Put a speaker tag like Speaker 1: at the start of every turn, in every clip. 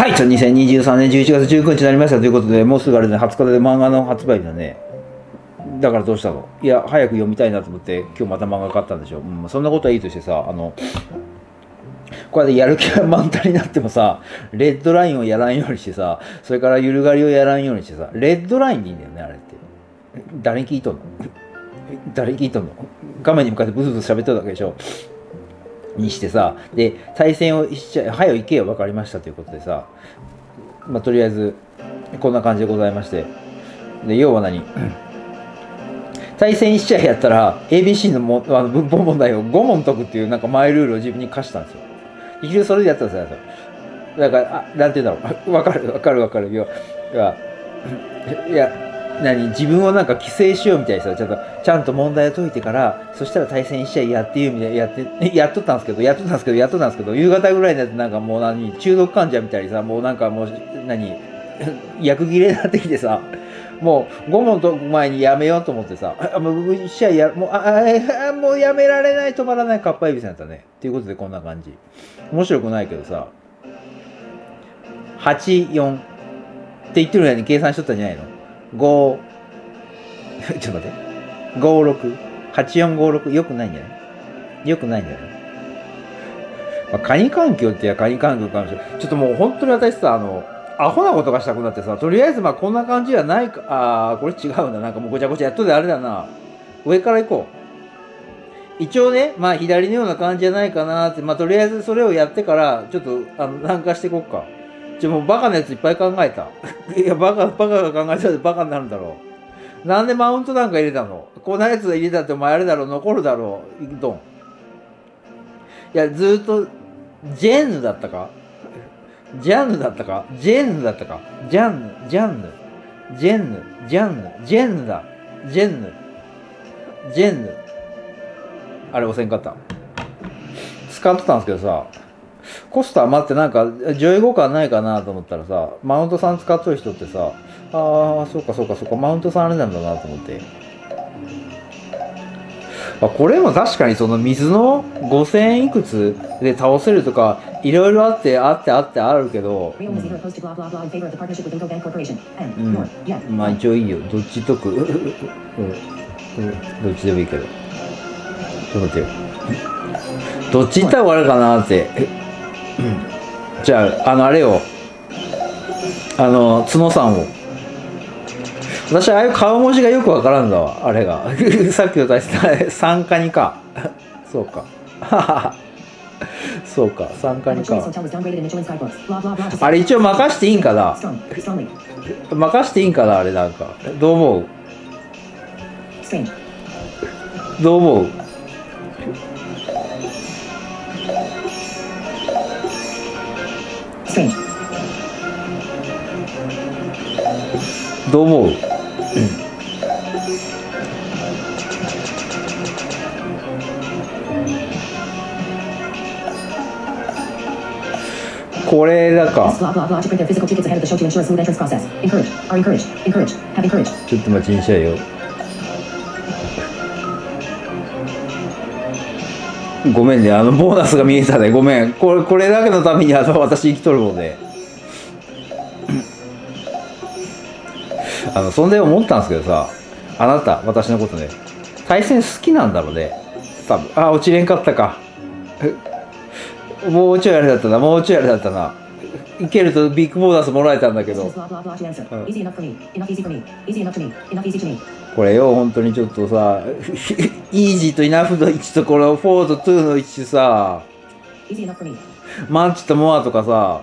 Speaker 1: はい、じゃあ2023年11月19日になりましたということで、もうすぐあれね、20日で漫画の発売だね。だからどうしたの？いや、早く読みたいなと思って、今日また漫画買ったんでしょ。うん、そんなことはいいとしてさ、あの、これでやる気が満タンになってもさ、レッドラインをやらんようにしてさ、それからゆるがりをやらんようにしてさ、レッドラインでいいんだよね、あれって。誰に聞いとんの？誰に聞いとんの？画面に向かってブツブツ喋っとるだけでしょにしてさ、で、対戦をしちゃ、早よ行けよ、分かりましたということでさ、まあ、とりあえず、こんな感じでございまして、で、要は何？対戦しちゃいやったら、ABC のもあの文法問題を5問解くっていうなんかマイルールを自分に課したんですよ。一応それでやったんですよ。だから、あ、なんて言うんだろう。わかる、わかる、わかる。いや、いや、いや何自分をなんか規制しようみたいにさ、ちゃんと、ちゃんと問題を解いてから、そしたら対戦しちゃいやっていうみたいな、やって、やっとったんですけど、やっとったんですけど、やっとったんですけど、夕方ぐらいになってなんかもう何、中毒患者みたいにさ、もうなんかもう、何、役切れになってきてさ、もう5問解く前にやめようと思ってさ、もう試合や、もう、ああもうやめられない、止まらない、かっぱえびせんだったね。っていうことでこんな感じ。面白くないけどさ、8、4って言ってる間に計算しとったんじゃないの？?5、ちょっと待って。5、6、8、4、5、6、よくないんじゃない？よくないんじゃない？まあ、カニ環境ってやカニ環境かもしれない。ちょっともう本当に私さ、あの、アホなことがしたくなってさ、とりあえずまあこんな感じじゃないか、あー、これ違うな。なんかもうごちゃごちゃやっとであれだな。上から行こう。一応ね、まあ左のような感じじゃないかなって、まあとりあえずそれをやってから、ちょっと、あの、南下していこうか。ちょ、もうバカなやついっぱい考えた。いや、バカ、バカが考えたらバカになるんだろう。なんでマウントなんか入れたの？こんなやつ入れたってお前あれだろう、残るだろう。ドン。いや、ずっと、ジェンヌだったか？ジャンヌだったか？ジェンヌだったか？ジャンヌ、ジャンヌ、ジェンヌ、ジャンヌ、ジェンヌだ。ジェンヌ、ジェンヌ。あれ押せんかった。使ってたんですけどさ、コスト余ってなんか上位互換ないかなと思ったらさ、マウントさん使っとる人ってさ、ああ、そうかそうかそうか、マウントさんあれなんだなと思って。あこれも確かにその水の5000いくつで倒せるとか、いろいろあって、あって、あって、あるけど、うんまあ一応いいよ。どっちとく？うんどっちでもいいけど。ちょっと待ってよ。どっち行ったら終わるかなって。うん、じゃああのあれをあの角さんを。私ああいう顔文字がよくわからんだわあれが。さっきの大切参加にか。そうか。そうか参加にか。あれ一応任していいんかな？任していいんかなあれなんか。どう思う？どう思う？ど思う、これだか。ちょっと待ちにしちゃよ。ごめんねあのボーナスが見えたね。ごめん。これ,これだけのためにあの私生きとるもんであのそんで思ったんですけどさあなた私のことね対戦好きなんだろうね多分あ落ちれんかったかもうちょいあれだったなもうちょいあれだったないけるとビッグボーナスもらえたんだけど. Oh. これよ本当にちょっとさイージーとイナフの位置とこの4と2の位置さ.マンチとモアとかさ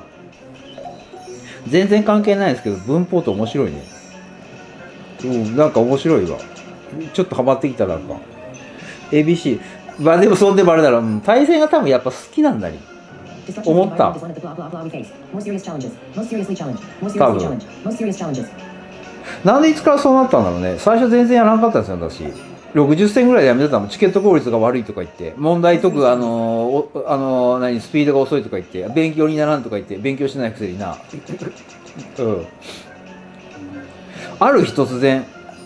Speaker 1: 全然関係ないですけど文法って面白いねうん、なんか面白いわ。ちょっとハマってきたらなんか。ABC。まあでもそんでもあれだろう。対戦が多分やっぱ好きなんだり。
Speaker 2: 思った。多分。
Speaker 1: なんでいつからそうなったんだろうね。最初全然やらなかったんですよ、私。60戦ぐらいでやめてたもん。チケット効率が悪いとか言って。問題解く、あの、あの、何、スピードが遅いとか言って。勉強にならんとか言って。勉強してないくせにな。うん。ある日突然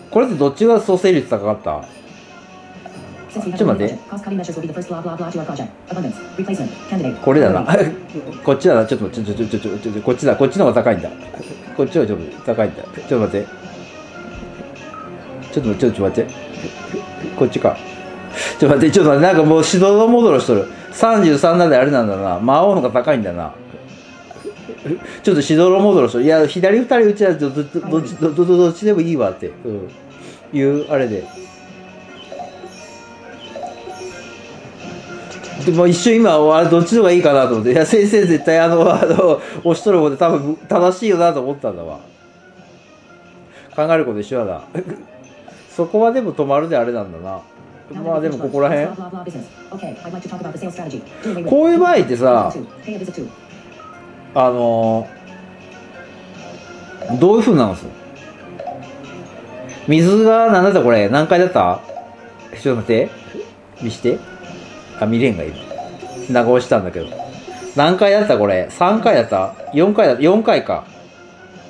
Speaker 1: これってどっちが蘇生率高かった？ちょっと待って.これだな.こ っちだな。ちょっとちょちょちょちょちょこっちだ。こっちの方が高いんだ。こっちはちょっと高いんだ。ちょっと待って。ちょっと待ってちょっと待って。こっちか。ちょっと待ってちょっと待って。なんかもう指導の戻ろしとる。33なんであれなんだな。魔王の方が高いんだなちょっと指導の戻ろしとるいや左二人うちはどどどどっちどどどどっちでもいいわって、うん、いうあれで。でも一瞬今あれどっちの方がいいかなと思って。いや先生絶対あの あの押しとる方で多分正しいよなと思ったんだわ。考えること一緒だな。そこはでも止まるであれなんだな。まあでもここら辺。こういう場合ってさあのーどういうふうなんす？水が何だった？これ。何回だった？ちょっと待って。見して。あ見れんが今長押したんだけど。何回だった？これ。3回だった ?4 回だ。った4回か。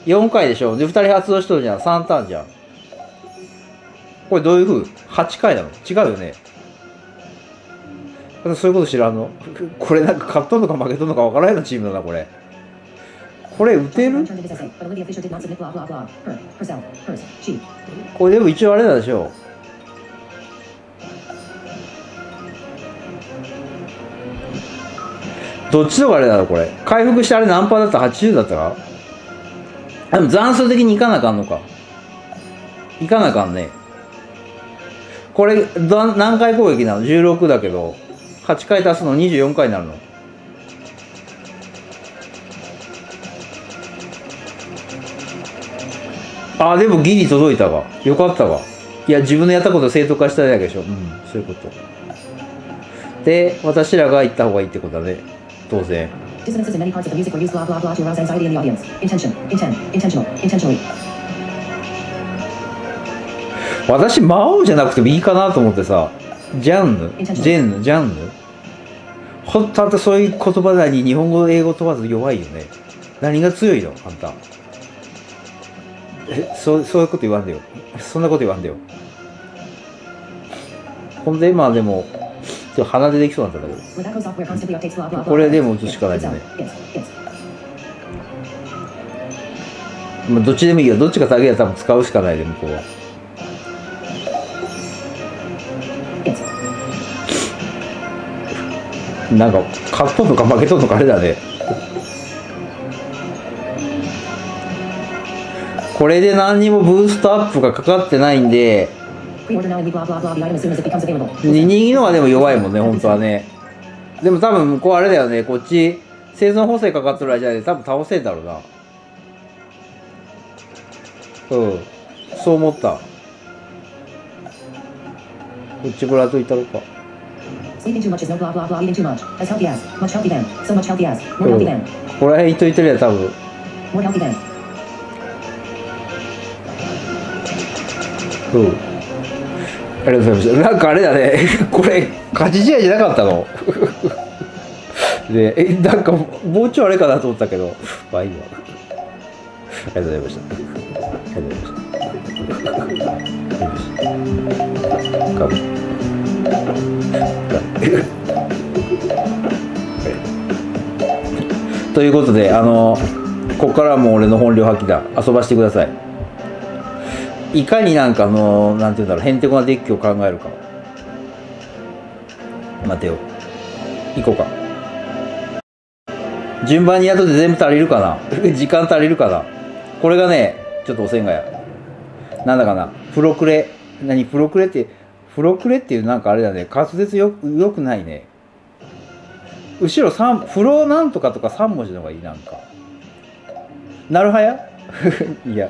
Speaker 1: 4回でしょ。で2人発動しとるじゃん。3ターンじゃん。これどういうふう ?8 回なの？違うよね。そういうこと知らんの？これなんか勝っとんのか負けとんのか分からへんようなチームだなこれ。これ打てる？これでも一応あれなんでしょう。どっちのがあれだろこれ？回復してあれ何パーだった ?80 だったか？でも残数的にいかなあかんのか。いかなあかんね。これ何回攻撃なの？16だけど。8回足すの24回になるの。あでもギリ届いたわよかったわいや自分のやったこと正当化しただけでしょうんそういうことで私らが行った方がいいってことだね当然
Speaker 2: Dissonances in many parts of the music were used blah blah blah to arouse anxiety in the audience. Intention, intent, intentional, intentionally.
Speaker 1: 私魔王じゃなくてもいいかなと思ってさジャンヌジェンヌジャンヌ本当あんたそういう言葉だに日本語英語問わず弱いよね何が強いのあんたえそうそういうこと言わんでよ。そんなこと言わんでよ。ほんでまあでもちょっと鼻でできそうなんだけど。これでも打つしかないんだね。まあどっちでもいいよ。どっちかだけは多分使うしかないで向こうは。なんか勝っとんのか負けとんのかあれだね。これで何にもブーストアップがかかってないんで右のはでも弱いもんね本当はねでも多分向こうあれだよねこっち生存補正かかってる間で多分倒せんだろうなうんそう思ったこっちブラといたろか
Speaker 2: Sleeping too much is no blah blah blah. Eating too much. As healthy as. Much healthy than. So much healthy as. More
Speaker 1: うん
Speaker 2: healthy than.
Speaker 1: ここら辺といてるや多分
Speaker 2: More healthy than.
Speaker 1: うん。ありがとうございましたなんかあれだね。これ勝ち試合じゃなかったの。で えなんかもうちょいあれかなと思ったけど。まあいいわありがとうございました。ありがとうございました。ありがとうございましたということであのここからはもう俺の本領発揮だ遊ばしてくださいいかになんかのなんていうんだろうへんてこなデッキを考えるか。待てよ。行こうか。順番にやっとて全部足りるかな？時間足りるかな？これがねちょっとおせんがや。なんだかな？プロクレ？何？プロクレってプロクレっていうなんかあれだね。滑舌よよくないね。後ろ三プローなんとかとか3文字の方がいいなんか。なるはや？いや。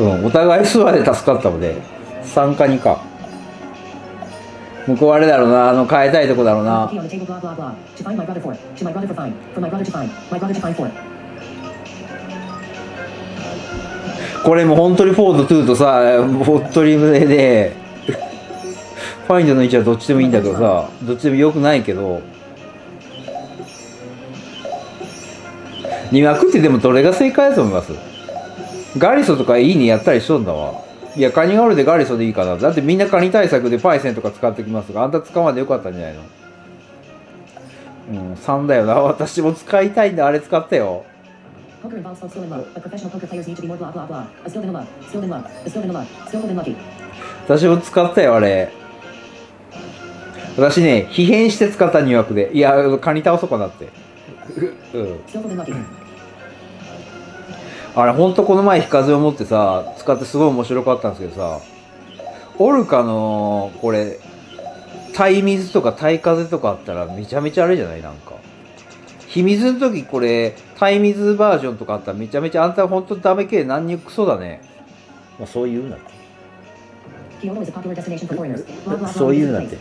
Speaker 1: うん。お互いスワで助かったので参加にか。向こうあれだろうな。あの変えたいとこだろうな.これもう本当にフォード2とさホットリムでファインドの位置はどっちでもいいんだけどさどっちでもよくないけど2枠ってでもどれが正解だと思います？ガリソとかいいにやったりしとんだわ。いや、カニがあるでガリソでいいかな。だってみんなカニ対策でパイセンとか使ってきますが、あんた使わんでよかったんじゃないの？うん、3だよな。私も使いたいんだ。あれ使ったよ。私も使ったよ、あれ。私ね、疲弊して使った入学で。いや、カニ倒そうかなって。うん。あれ、ほんこの前、ヒカゼを持ってさ、使ってすごい面白かったんですけどさ、オルカの、これ、耐水とか耐風とかあったらめちゃめちゃあれじゃない？なんか。秘密の時これ、耐水バージョンとかあったらめちゃめちゃ、あんたほんとダメ系、何にくそだね。まあ、そう言うなって。
Speaker 2: そう言うなって。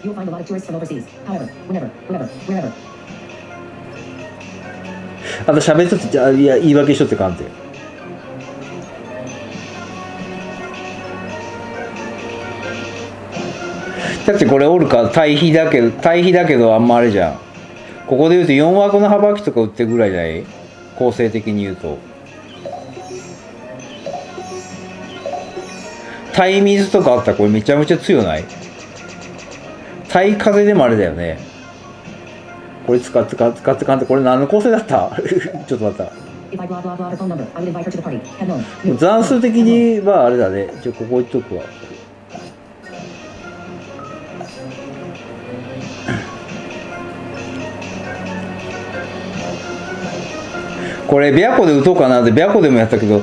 Speaker 1: あと喋っとって、いや、言い訳しとってかんじ。だってこれオルカ対比だけど対比だけどあんまあれじゃん。ここで言うと4枠の幅きとか売ってるぐらいじゃない？構成的に言うと。対水とかあったらこれめちゃめちゃ強ない？対風でもあれだよね。これ使って使って使ってかんってこれ何の構成だった？ちょっと待った。残数的にはあれだね。じゃあここ置いとくわ。これ、白虎で打とうかなって、白虎でもやったけど、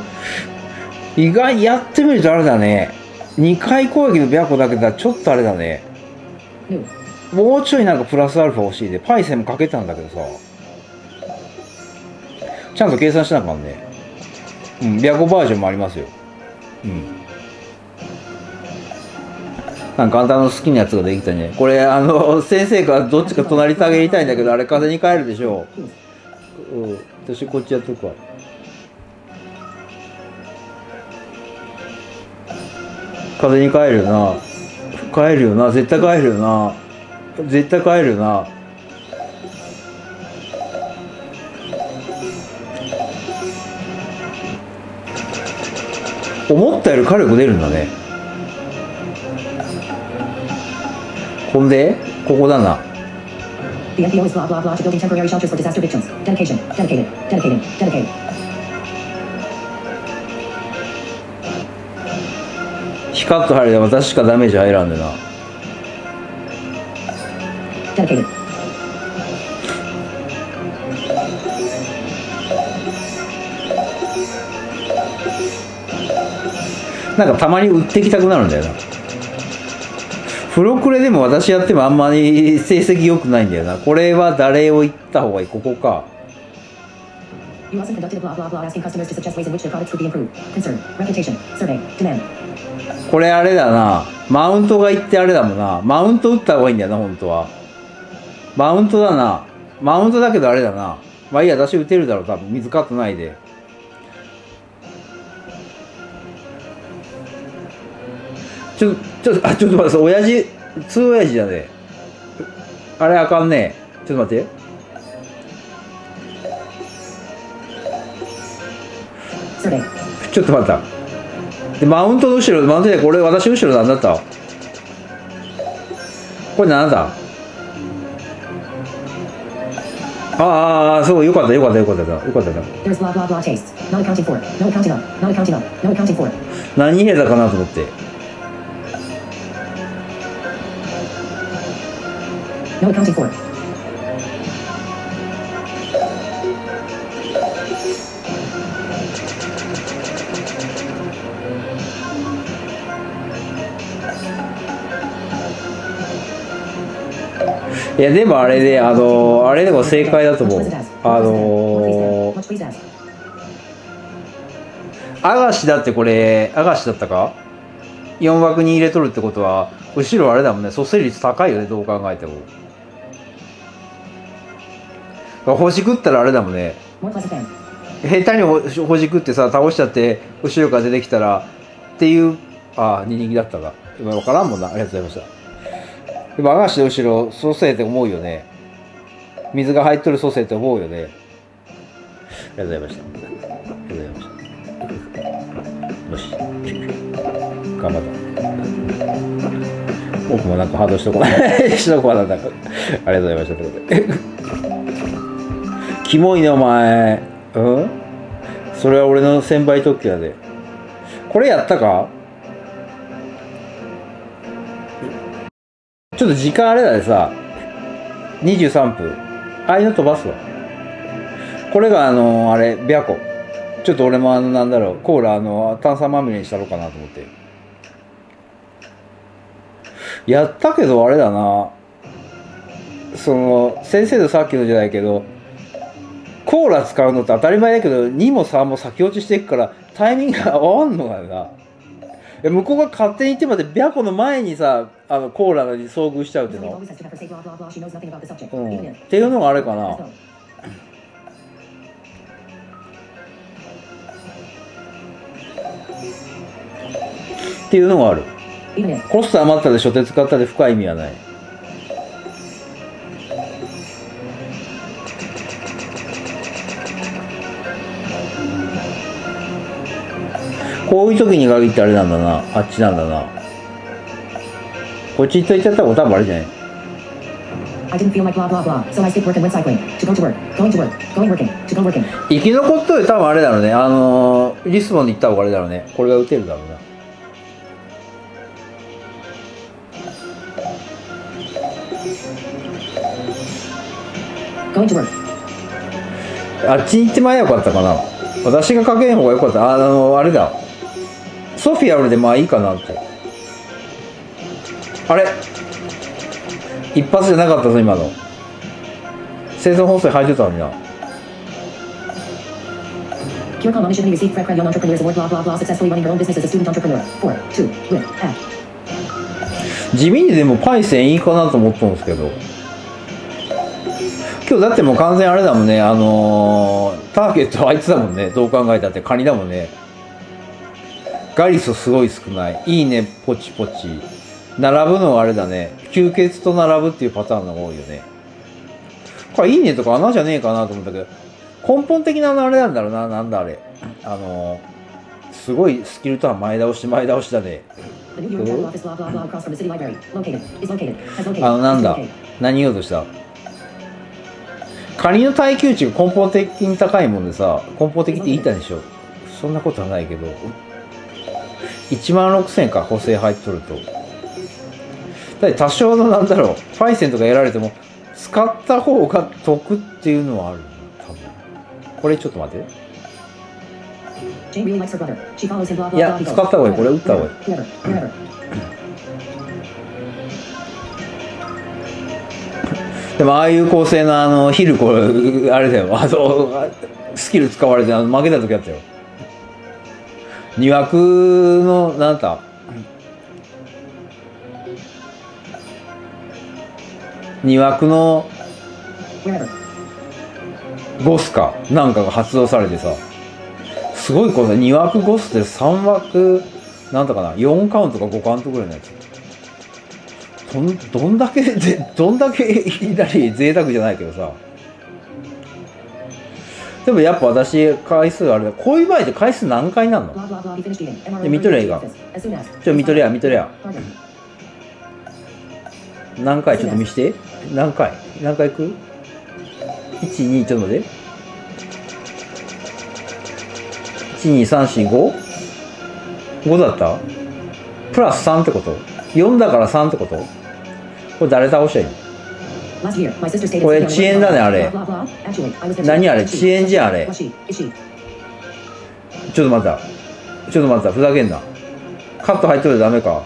Speaker 1: 意外やってみるとあれだね。2回攻撃の白虎だけだちょっとあれだね。
Speaker 2: New.
Speaker 1: もうちょいなんかプラスアルファ欲しいで、パイセンもかけたんだけどさ。ちゃんと計算しなあかんね。うん、白虎バージョンもありますよ。うん。なんかあんたの好きなやつができたね。これ、あの、先生がどっちか隣とあげりたいんだけど、あれ風に変えるでしょ。
Speaker 2: Keys.
Speaker 1: うん。私こっちやっとくわ。風に変えるよな。変えるよな。絶対変えるよな。絶対変えるよな。思ったより火力出るんだね。ほんで、ここだな。
Speaker 2: The NPO is blah, blah, blah to building temporary shelters for disaster victims. Dedication. Dedicated. Dedicated. Dedicated.
Speaker 1: ヒカッと入るで私しかダメージ入らんでな。
Speaker 2: Dedicated.
Speaker 1: なんかたまに売ってきたくなるんだよな。プロクレでも私やってもあんまり成績良くないんだよな。これは誰を言った方がいい？ここか。これあれだな。マウントが言ってあれだもんな。マウント打った方がいいんだよな、本当は。マウントだな。マウントだけどあれだな。まあいいや、私打てるだろう、多分。見つかっないで。ちょ。ちょ、あ、ちょっと待って、親父、通親父だね。あれあかんねちょっと待って。ちょっと待った。で、マウントの後ろ、マウントでこれ私後ろなんだった？これなんだ？ああああ、そう、よかった、よかった、よかった、よかった.何入れたかなと思って。
Speaker 2: No accounting for.
Speaker 1: いや、でもあれで、あの、あれでも正解だと思うあのアガシだってこれ、アガシだったか ?4 枠に入れとるってことは、後ろあれだもんね蘇生率高いよねどう考えてもほじくったらあれだもんね.下手にほほじくってさ倒しちゃって後ろから出てきたらっていうああ二人だったか今分からんもんな。ありがとうございましたでも流して後ろ蘇生って思うよね。水が入っとる蘇生って思うよね。ありがとうございました。ありがとうございました。よし。頑張った。僕もなんかハードしとこう。しとこうなんだか。ありがとうございました。ということでキモいねお前。うん？それは俺の先輩特許やで。これやったか？ちょっと時間あれだでさ。23分。ああいうの飛ばすわ。これがあのあれ白子ちょっと俺もあのなんだろう。コーラあの炭酸まみれにしたろうかなと思って。やったけどあれだな。その先生のさっきのじゃないけどコーラ使うのって当たり前だけど2も3も先落ちしていくからタイミングが合わんのかよなえ向こうが勝手に言ってまで白子の前にさあのコーラに遭遇しちゃうっていうの？うんっ.ていうのがあれかな.っていうのがある.コスト余ったで初手使ったで深い意味はないこういう時に限ってあれなんだな。あっちなんだな。こっち行っちゃったら多分あれじゃない
Speaker 2: ？I didn't feel like blah blah blah, so I skipped work and went cycling. To go to work, going to work, going working, to go working.
Speaker 1: 生き残っとる多分あれだろうね。あのーリスボンに行った方があれだろうね。これが打てるだろうな。
Speaker 2: Going to work.
Speaker 1: あっちに行ってまえばよかったかな。私がかけん方がよかった。ああのあれだソフィアルでまあいいかなってあれ？一発じゃなかったぞ今の。生存放送入ってたのにな。地味にでもパイセンいいかなと思ったんですけど今日だってもう完全あれだもんねあの、ターゲットあいつだもんねどう考えたってカニだもんねガリスすごい少ない。いいねポチポチ。並ぶのはあれだね。吸血と並ぶっていうパターンのが多いよね。これいいねとか穴じゃねえかなと思ったけど根本的なあれなんだろうな。なんだあれ。あのーすごいスキルとは前倒し前倒しだね.あのなんだ？何言おうとした？仮の耐久値が根本的に高いもんでさ根本的って言いたでしょ？そんなことはないけど1万6000か補正入っとると。だ多少のなんだろうパイセンとかやられても使った方が得っていうのはある多分。これちょっと待って。いや使った方がいい。これ打った方がいい.でもああいう構成のあのヒルこれあれだよ。あのスキル使われてあの負けた時あったよ2枠のなんだ？2枠のゴスか。なんかが発動されてさ。すごいこの2枠ゴスって3枠なんだかな？4カウントか5カウントぐらいのやつ。どんどんだけどんだけ左贅沢じゃないけどさ。でもやっぱ私回数あれだこういう場合って回数何回なんの？で見とりゃいいか
Speaker 2: As soon as.
Speaker 1: ちょ見とれや見とれや。
Speaker 2: Pardon.
Speaker 1: 何回ちょっと見して？何回？何回いく ?12 ちょっと待って。12345 5だった？プラス3ってこと ?4 だから3ってこと？これ誰倒したらいいの？これ遅延だねあれ.何あれ?遅延じゃんあれ?ちょっと待ったちょっと待ったふざけんなカット入っとるとダメか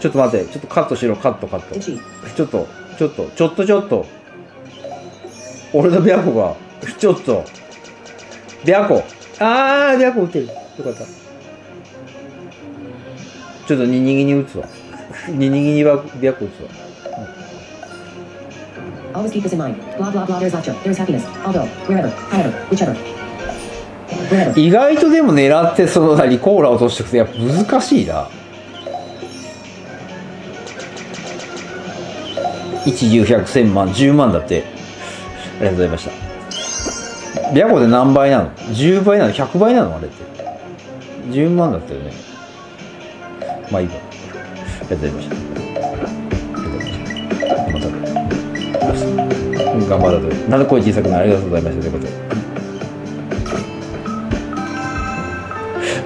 Speaker 1: ちょっと待ってちょっとカットしろカットカット?ちょっと、ちょっと、ちょっとちょっと。俺の白子が、ちょっと。白子。あー、白子打ってる。よかった。ちょっとに、右に打つわ。ににぎにば白骨は
Speaker 2: Always keep
Speaker 1: 意外とでも狙ってそのなりコーラ落としてくてやっぱ難しいな。一十百千万十万だって。ありがとうございました。ビャコで何倍なの？十倍なの？百倍なの？あれって。十万だったよね。まあいいわありがとうございました。また頑張ったとなんで声小さくないありがとうございましたということで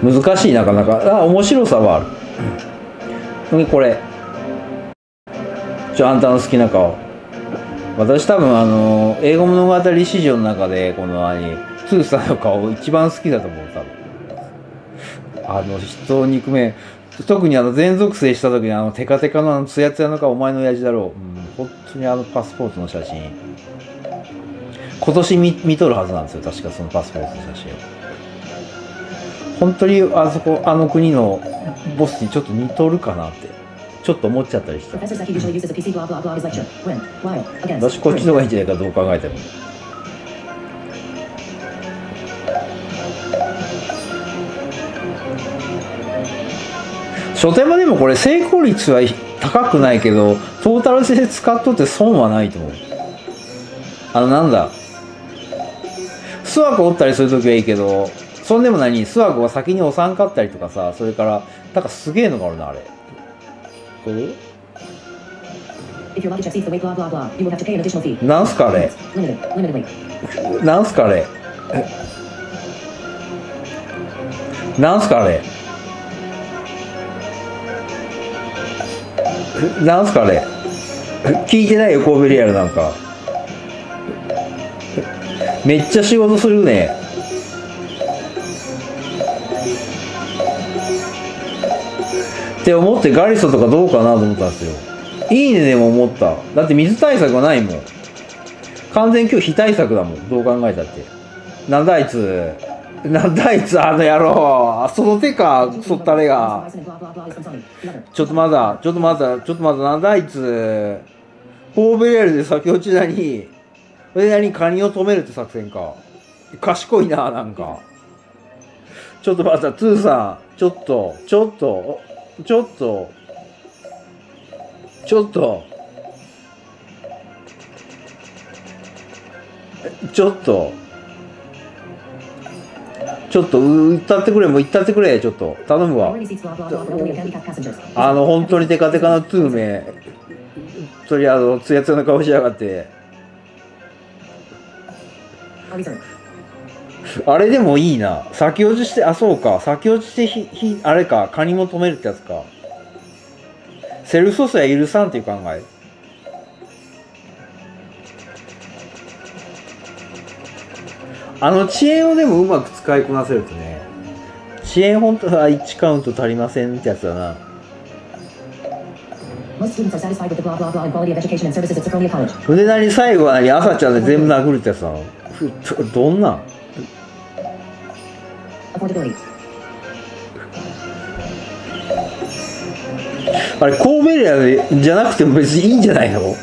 Speaker 1: 難しいなかなか。あ面白さはある。次これちょあんたの好きな顔。私多分あの英語物語史上の中でこの何ツーさんの顔一番好きだと思う多分あの人憎め特にあの全属性した時にあのテカテカのあのツヤツヤの顔お前の親父だろう、うん、本当にあのパスポートの写真。今年見見とるはずなんですよ確かそのパスポートの写真を。本当にあそこあの国のボスにちょっと似とるかなって。ちょっと思っちゃったりして.私こっちの方がいいんじゃないかどう考えても初手間でもこれ成功率は高くないけどトータルで使っとって損はないと思うあのなんだスワコおったりするときはいいけどそんでも何スワコが先に押さんかったりとかさそれからなんかすげえのがあるなあれこ.なんすかあれ.なんすかあれなんすかあれなんすかあれ聞いてないよ神戸リアルなんか。めっちゃ仕事するね。って思ってガリソとかどうかなと思ったんですよ。いいねでも思った。だって水対策がないもん。完全今日非対策だもん。どう考えたって。なんだあいつ。なんだあいつあの野郎。その手か そったれが.ちょっとまだちょっとまだちょっとまだなんだあいつ。神戸レールで先落ちだにそれなりにカニを止めるって作戦か。賢いななんか。ちょっとまたツーさんちょっとちょっとちょっとちょっと。ちょっとちょっとう歌ってくれもう歌ってくれちょっと頼むわあの、本当にテカテカのツー名、とりあえず、つやつやの顔しやがって、あれでもいいな。先落ちして、あ、そうか。先落ちしてひ、ひ、あれか。カニも止めるってやつか。セルフソースは許さんっていう考え。あの遅延をでもうまく使いこなせるとね遅延本当は1カウント足りませんってやつだな船なり最後は何朝ちゃんで全部殴るってやつなのどんなあれコーじゃなくても別にいいんじゃないの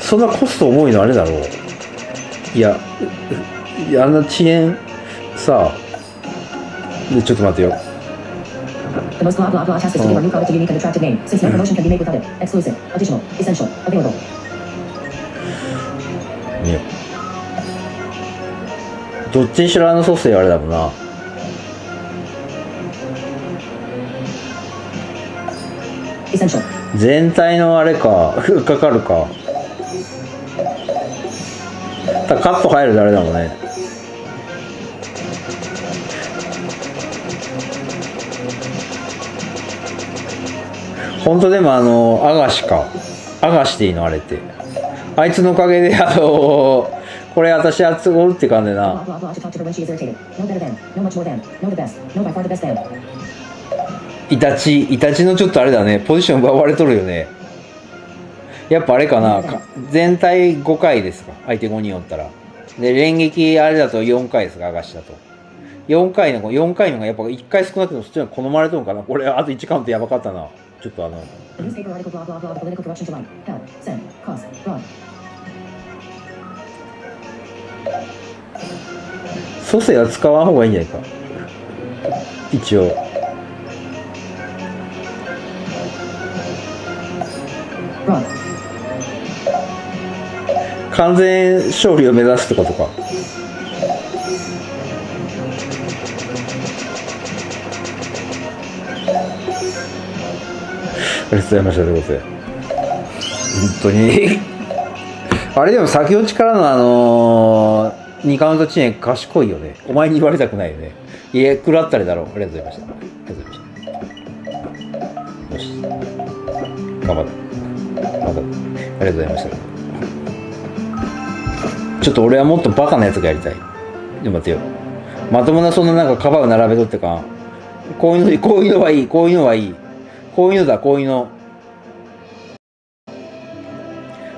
Speaker 1: そんなコスト重いのあれだろういや、いやあの遅延、さあ、ちょっと待ってよ。どっちにしろあのソースであれだもんな。全体のあれか、かかるか。カット入る誰だもんね。ほんとでもあのあがしか。あがしていいのあれって。あいつのおかげであの、これ私あつごるって感じな。イタチイタチのちょっとあれだね。ポジション奪われとるよね。やっぱあれかなか全体5回ですか相手5人おったら。で連撃あれだと4回ですかアガシだと。4回の4回のがやっぱ1回少なくてもそっちの好まれとんかな。これあと1カウントやばかったな。ちょっとあの.蘇生は使わん方がいいんじゃないか。一応。
Speaker 2: Fraud.
Speaker 1: 完全勝利を目指すってことか。ありがとうございましたということで。本当に。あれでも先落ちからのあのー、2カウント遅延賢いよね。お前に言われたくないよね。いえ食らったりだろう。ありがとうございました。ありがとうございました。よし。頑張った頑張ったありがとうございました。ちょっと俺はもっとバカなやつがやりたい。で待てよ。まともなそんななんかカバーを並べとってか、こういうの、こういうのはいい、こういうのはいい。こういうのだ、こういうの。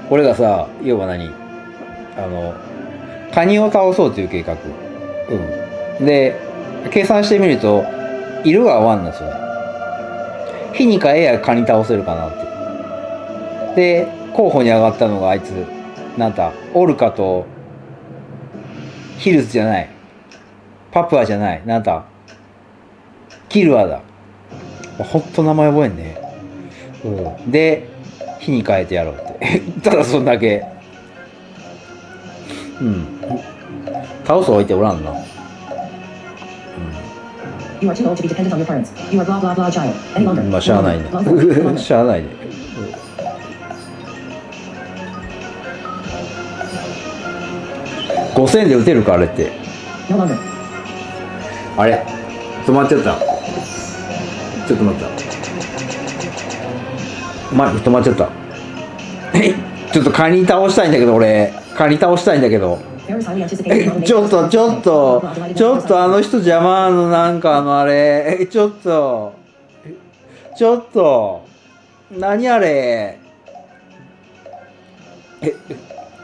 Speaker 1: これがさ、要は何？あの、カニを倒そうという計画。うん。で、計算してみると、色が合わんのですよね。火に変えやカニ倒せるかなって。で、候補に上がったのがあいつ、なんだ、オルカと、ヒルズじゃない。パプアじゃない。なんだキルアだ。ほんと名前覚えんね。で、火に変えてやろうって。ただそんだけ。うん。倒す置いておらんな。
Speaker 2: うん、
Speaker 1: まあ、しゃあないね。しゃあないね。5000円で打てるか、あれって。あれ？止まっちゃった。ちょっと待った。マイク止まっちゃった。え？ちょっとカニ倒したいんだけど、俺。カニ倒したいんだけど。ちょっと、ちょっと、ちょっとあの人邪魔なの、なんかあのあれ。え、ちょっと。えちょっと。何あれ？え、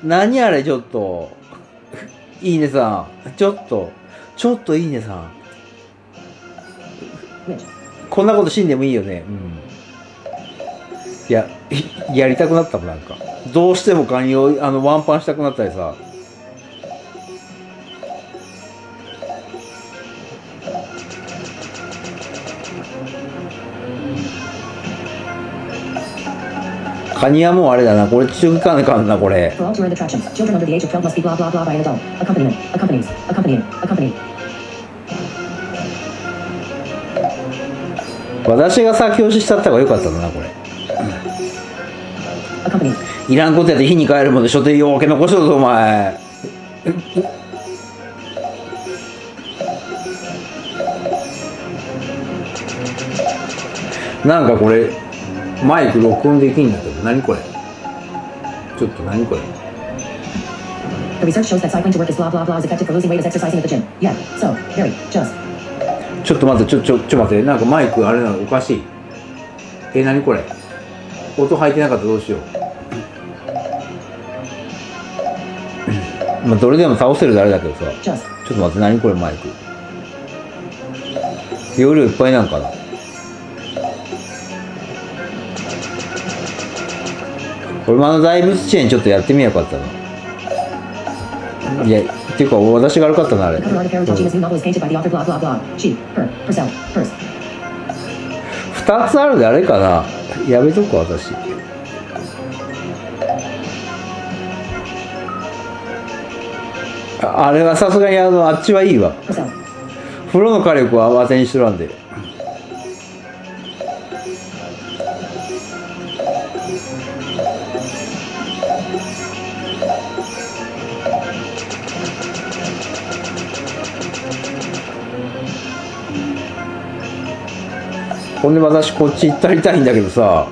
Speaker 1: 何あれ、ちょっと。いいねさん。ちょっと。ちょっといいねさん。こんなこと死んでもいいよね。うん。いや、やりたくなったもん、なんか。どうしてもカニを、あの、ワンパンしたくなったりさ。カニはもうあれだな。これ中間かんな、これ。
Speaker 2: Children under the age of 12 must be blah blah blah by an adult. Accompaniment. Accompanies. Accompanying. Accompany.
Speaker 1: 私が先押ししちゃった方がよかったんだな、これ。いらんことやって火に帰るもんで所定ようけ残しとるぞ、お前。なんかこれ、マイク録音できんだけど、何これちょっと何これ
Speaker 2: The research shows that cycling to work is blah blah blah is effective for losing weight as exercising at the gym. Yeah. So, very. Just.
Speaker 1: ちょっと待って、ちょ、ちょ、ちょ待って、なんかマイクあれなのおかしい。え、何これ？音入ってなかったらどうしよう。まあ、どれでも倒せるであれだけどさ。ちょっと待って、何これマイク？容量いっぱいなんかな？これもあの大仏チェーンちょっとやってみよかったな。いや、っていうか、私が悪かったな、あれ。二、つあるんであれかな。やめとこう、私。あれはさすがにあの、あっちはいいわ。風呂の火力は私にしろなんで。ほんで私こっち行ったりたいんだけどさ。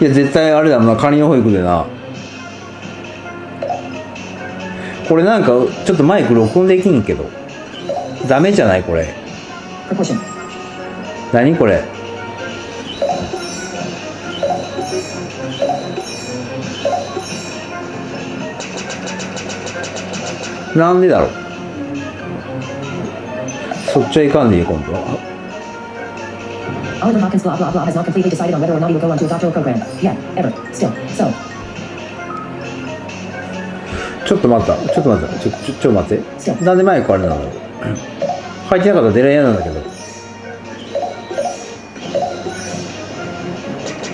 Speaker 1: いや、絶対あれだもんな、カニの保育でな。これなんか、ちょっとマイク録音できんけど。ダメじゃないこれ。何これ。なんでだろう？そっちはいかんでいい今度
Speaker 2: Oliver Hawkins blah blah blah has not completely decided on whether or not he will go on to a doctoral program. Yet, ever, still, so.
Speaker 1: ちょっと待った。ちょっと待った。ちょちょちょ待って。なんでマイクあれなんだろう入ってなかったら出られなんだけど。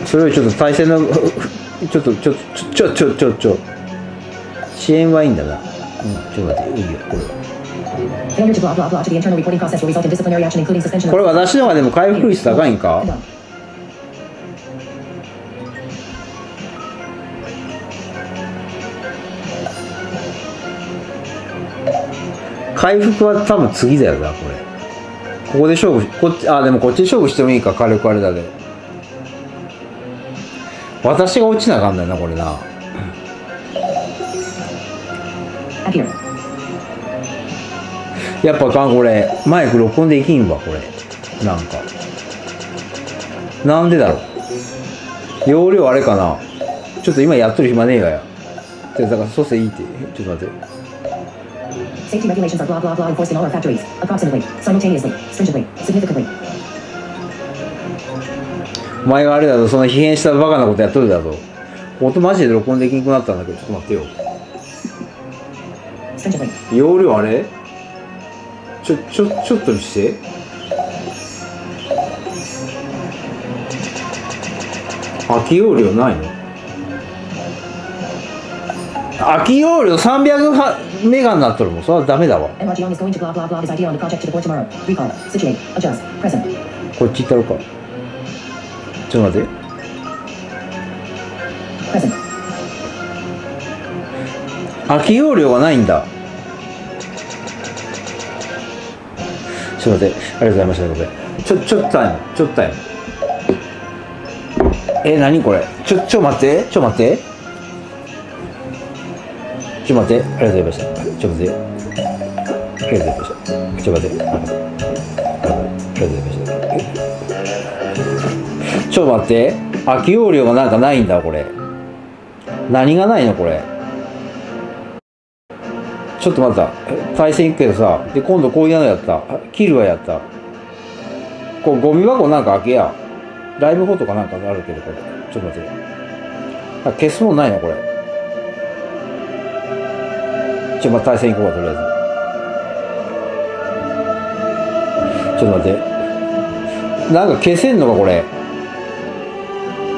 Speaker 1: それよりちょっと対戦のちょっとちょちょちょちょちょちょ支援はいいんだなうんちょっと待っていいよこれ。これ私のがでも回復率高いんか？回復は多分次だよなこれ。ここで勝負こっちあでもこっちで勝負してもいいか火力あれだで。私が落ちなあかんだよなこれな。やっぱあかんこれ。マイク録音できんわこれ。なんか。なんでだろう。容量あれかな。ちょっと今やっとる暇ねえがや。でだからそうせいいって。ちょっと待って。
Speaker 2: Safety regulations are blah blah blah enforced in all our factories, approximately, simultaneously, stringently, significantly.
Speaker 1: お前があれだぞその疲弊したバカなことやっとるだぞ。音マジで録音できんくなったんだけどちょっと待ってよ.容量あれ？ちょちょっと見せて。空き容量ないの？空き容量300メガになっとるもんそれはダメだわ。空き容量はないんだ。ちょっと待ってありがとうございましたということでちょちょっとタイム。ちょっとタイム。え何これ？ちょちょ待って。ちょ待って。ちょ待って。ありがとうございました。ちょ待って。ありがとうございました。ちょ待って。ありがとうございました。ちょ待って。空き容量がなんかないんだこれ。何がないのこれ？ちょっと待った。対戦行くけどさ、で、今度こういうのやった。キルはやった。こう、ゴミ箱なんか開けや。ライブフォトかなんかあるけど、これ。ちょっと待って。あ消すもんないのこれ。ちょ、まあ、対戦行こうか、とりあえず。ちょっと待って。なんか消せんのか、これ。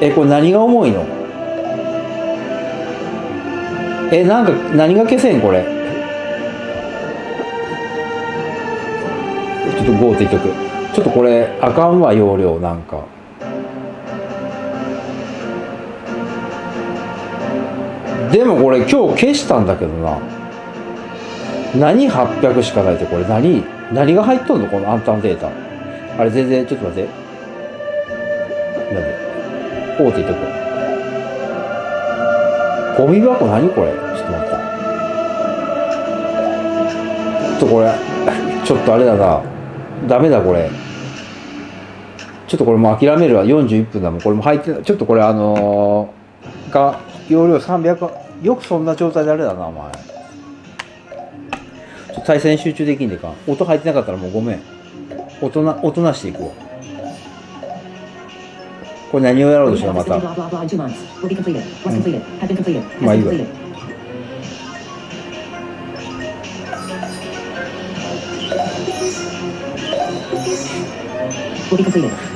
Speaker 1: え、これ何が重いの？え、なんか、何が消せんこれ？ちょっと5って言っとく。ちょっとこれ、あかんわ、容量、なんか。でもこれ、今日消したんだけどな。何800しかないって、これ何、何が入っとんの？このアンタンデータ。あれ、全然、ちょっと待って。なんで ?5 て言っとく。ゴミ箱何これ？ちょっと待った。ちょっとこれ、ちょっとあれだな。ダメだこれ。ちょっとこれもう諦めるわ。41分だもん。これも入ってない。ちょっとこれあのーが、容量300、よくそんな状態であれだな、お前。ちょっと対戦集中できんでか。音入ってなかったらもうごめん。音な、音なしていくわ。これ何をやろうとしたまた。
Speaker 2: blah blah in two months. Will be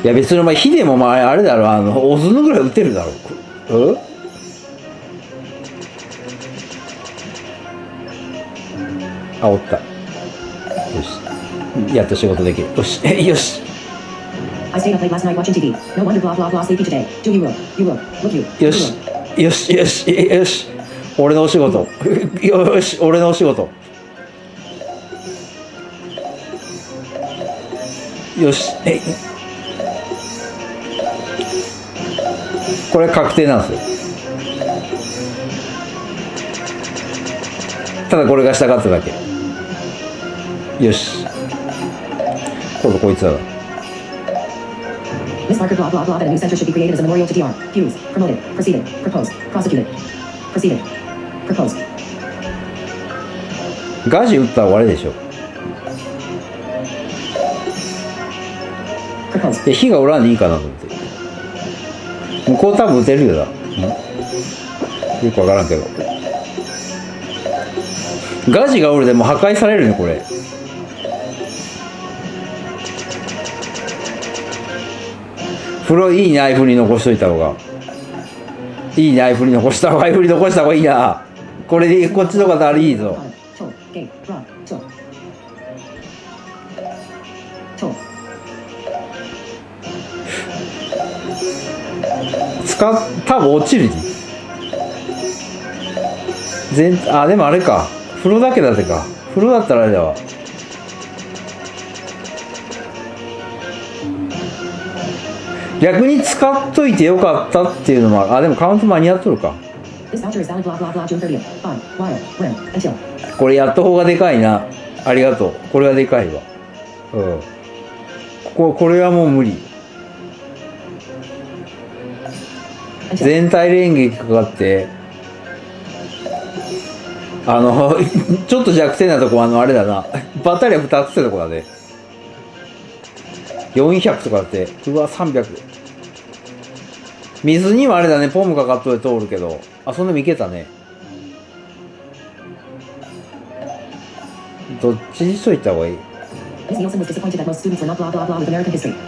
Speaker 1: いや別にお前ヒデもまああれだろあのオズのぐらい打てるだろ。うあおった。よし。やっと仕事できる。よし。よし。よし。よし。よし。俺のお仕事。よし。俺のお仕事。よしえいこれ確定なんですよただこれがしたかっただけよし今度こいつだな
Speaker 2: Miss Parker blah blah blah that a new center should be created as a memorial to DR. Fuse. Promoted. Proceeded. Proposed. Prosecuted. Proceeded. Proposed.
Speaker 1: ガジ打ったら終わりでしょで火がおらんでいいかなと思って。向こう多分打てるよな、うん。よくわからんけど。ガジがおるでも破壊されるねこれ。風呂いいねアイフリ残しといた方が。いいねアイフリ残した方がアイフリ残した方がいいな。これでこっちの方がいい。ぞ使っ多分落ちる。に全あでもあれか。風呂だけだってか。風呂だったらあれだわ。逆に使っといてよかったっていうのもある。あでもカウント間に合っとるか。
Speaker 2: This voucher is valid blah blah blah June 30th. Buy. Wire. Rim. Until.
Speaker 1: これやった方がでかいな。ありがとう。これはでかいわ。うん。ここれはもう無理全体連撃かかってあの ちょっと弱点なとこあのあれだな。バッタリア2つってとこだね。400とかって。うわ300水にはあれだね。ポムかかっとで通るけど。あそんでもいけたね。どっちにしといた方がいい？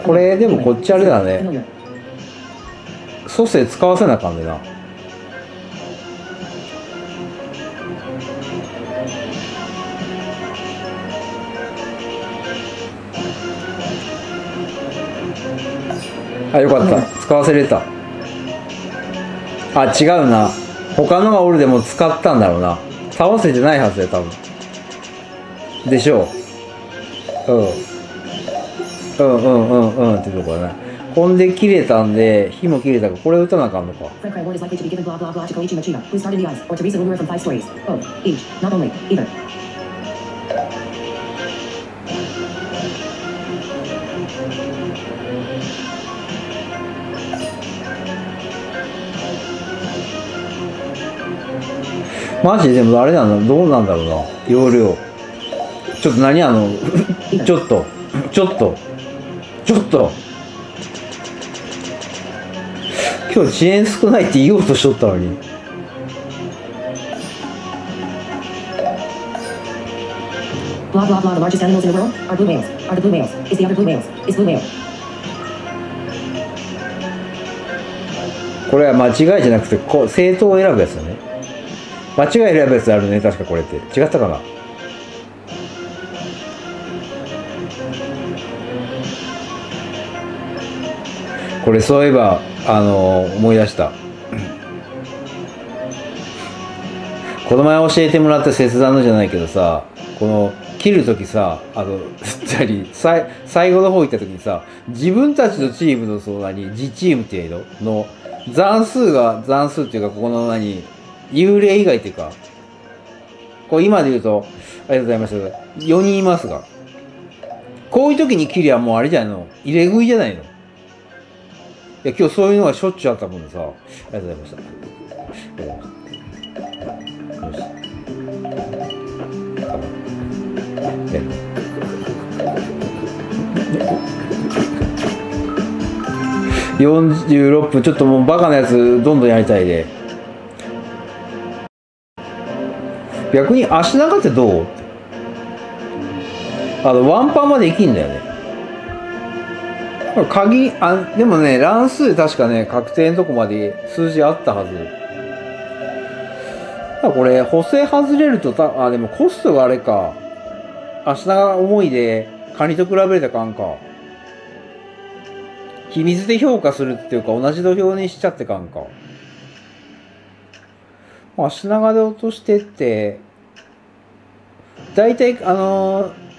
Speaker 1: これでもこっちあれだね.蘇生使わせなあかんでな。あよかった。使わせれた。あ違うな。他のがおるでも使ったんだろうな。倒せてないはずだよ多分。でしょう。うん。うんうんうんうんってとこだねほんで切れたんで、火も切れたから、これ打たなあかんのか。マジでもあれなんだどうなんだろうな容量ちょっと何あの ちょっとちょっとちょっと今日遅延少ないって言おうとしとったのに。これは間違いじゃなくてこ政党を選ぶやつだね。間違い選ぶやつあるね確かこれって。違ったかな？これそういえばあの思い出した。この前教えてもらった切断のじゃないけどさこの切る時さあの何？さい最後の方行った時にさ自分たちのチームのそう何？自チームっていうの？の残数が残数っていうかここの何？幽霊以外っていうかこう今で言うとありがとうございます。4人いますがこういう時に切りはもうあれじゃないの？入れ食いじゃないの？や今日そういうのがしょっちゅうあったもんでさ。ありがとうございました。よしえ46分ちょっともうバカなやつどんどんやりたいで。逆に足長ってどう？あのワンパンまで生きんだよね。鍵あでもね乱数確かね確定のとこまで数字あったはず。これ補正外れるとたあでもコストがあれか。足長重いでカニと比べるとかんか。秘密で評価するっていうか同じ土俵にしちゃってかんか。足長で落としてって大体あのー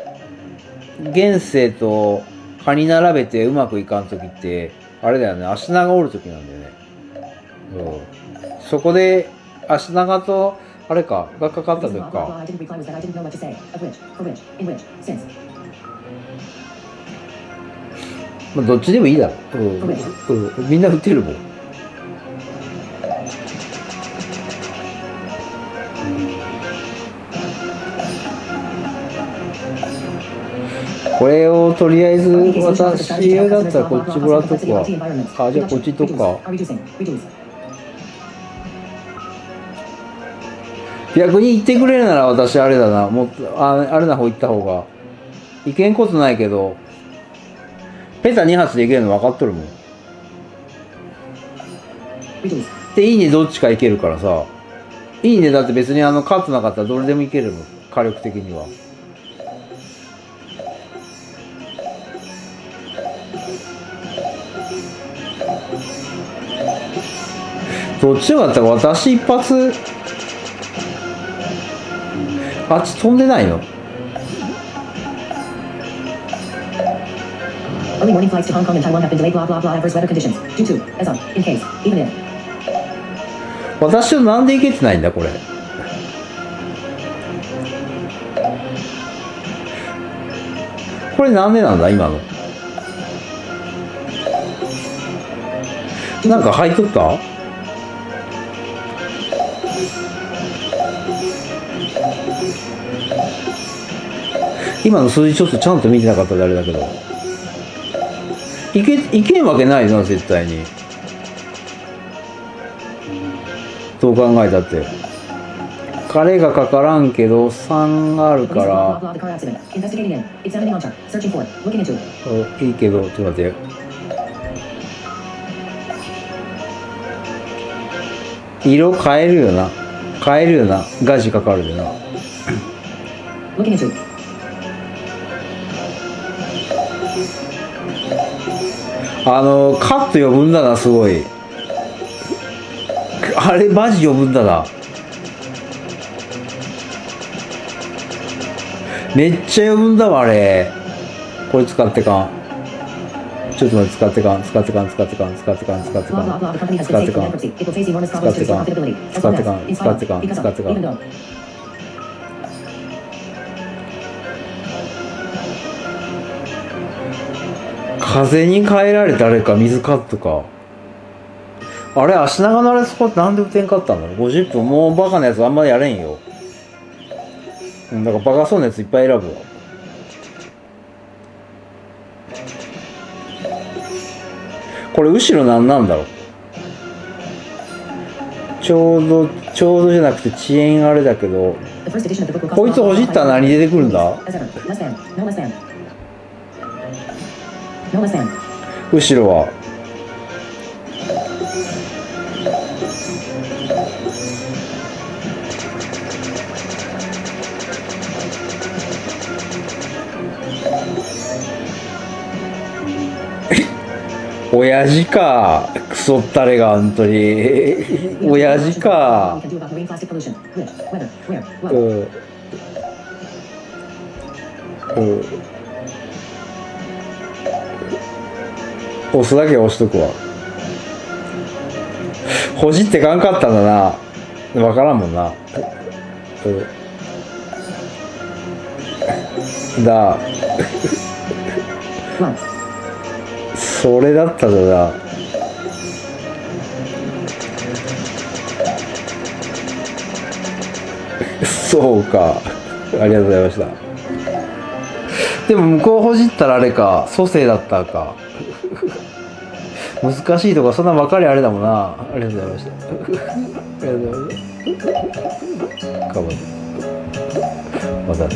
Speaker 1: 現世とカニ並べてうまくいかんときって、あれだよね、足長おるときなんだよね。そ,うそこで、足長と、あれか、がかかった
Speaker 2: とき
Speaker 1: か。まあ、どっちでもいいだろ。うん。うん。みんな打てるもん。これをとりあえず私だったらこっちもらっとくわ。あじゃあこっちとくか.逆に言ってくれるなら私あれだな。もああれな方行った方が。いけんことないけど。ペタ2発でいけるの分かっとるもん.でいいねどっちかいけるからさ。いいねだって別にあのカットなかったらどれでもいけるもん。火力的にはどっちもだったら私一発。あっち飛んでないの？私たしんで行けてないんだこれ？これなんでなんだ今の？なんか入っとった？今の数字ちょっとちゃんと見てなかったらあれだけど。いけいけんわけないな絶対に。どう考えたって。彼がかからんけど3があるから。いいけどちょっと待って。色変えるよな。変えるよな。ガジかかるよな。あの、カット呼ぶんだな、すごい。あれ、マジ呼ぶんだな。めっちゃ呼ぶんだわ、あれ。これ使ってかん。ちょっと待って、使ってかん、使ってかん、使ってかん、使ってかん、使ってかん、使ってかん、
Speaker 2: 使ってかん、
Speaker 1: 使
Speaker 2: って
Speaker 1: か
Speaker 2: ん、使っ
Speaker 1: て
Speaker 2: かん、使っ
Speaker 1: て
Speaker 2: かん、
Speaker 1: 風に変えられたあれか水カットか。あれ足長のあれスポットなんで打てんかったんだろう50分もうバカなやつあんまりやれんよ。うんだからバカそうなやついっぱい選ぶわ。これ後ろなんなんだろう？ちょうどちょうどじゃなくて遅延あれだけど。こいつほじったら何出てくるんだ？後ろは？親父か。クソったれが本当に。親父か。うん、うん。押すだけ押しとくわ。ほじってかんかったんだな。わからんもんな。だ。それだったんだ。なそうか。ありがとうございました。でも向こうほじったらあれか蘇生だったか。難しいとかそんな分かりあれだもんな。ありがとうございました。ありがとうございました頑張ってまたね。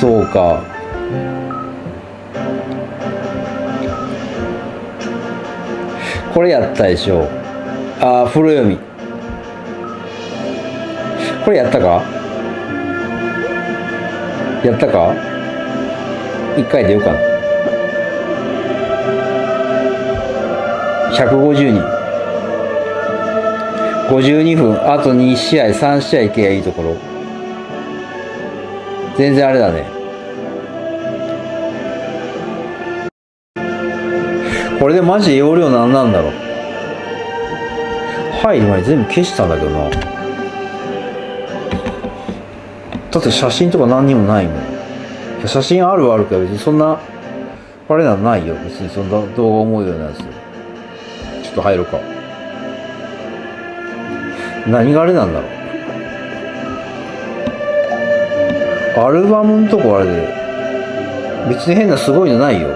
Speaker 1: そうか。これやったでしょああ風呂読み。これやったか？やったか？一回でよかな150人52分。あと2試合3試合いけばいいところ。全然あれだね。これでマジ容量何なんだろう。入る前に全部消したんだけどな。だって写真とか何にもないもん。写真あるあるけど別にそんなあれなんないよ。別にそんな動画思うようなやつ。ちょっと入ろうか。何があれなんだろう。アルバムのとこあれで別に変なすごいのないよ。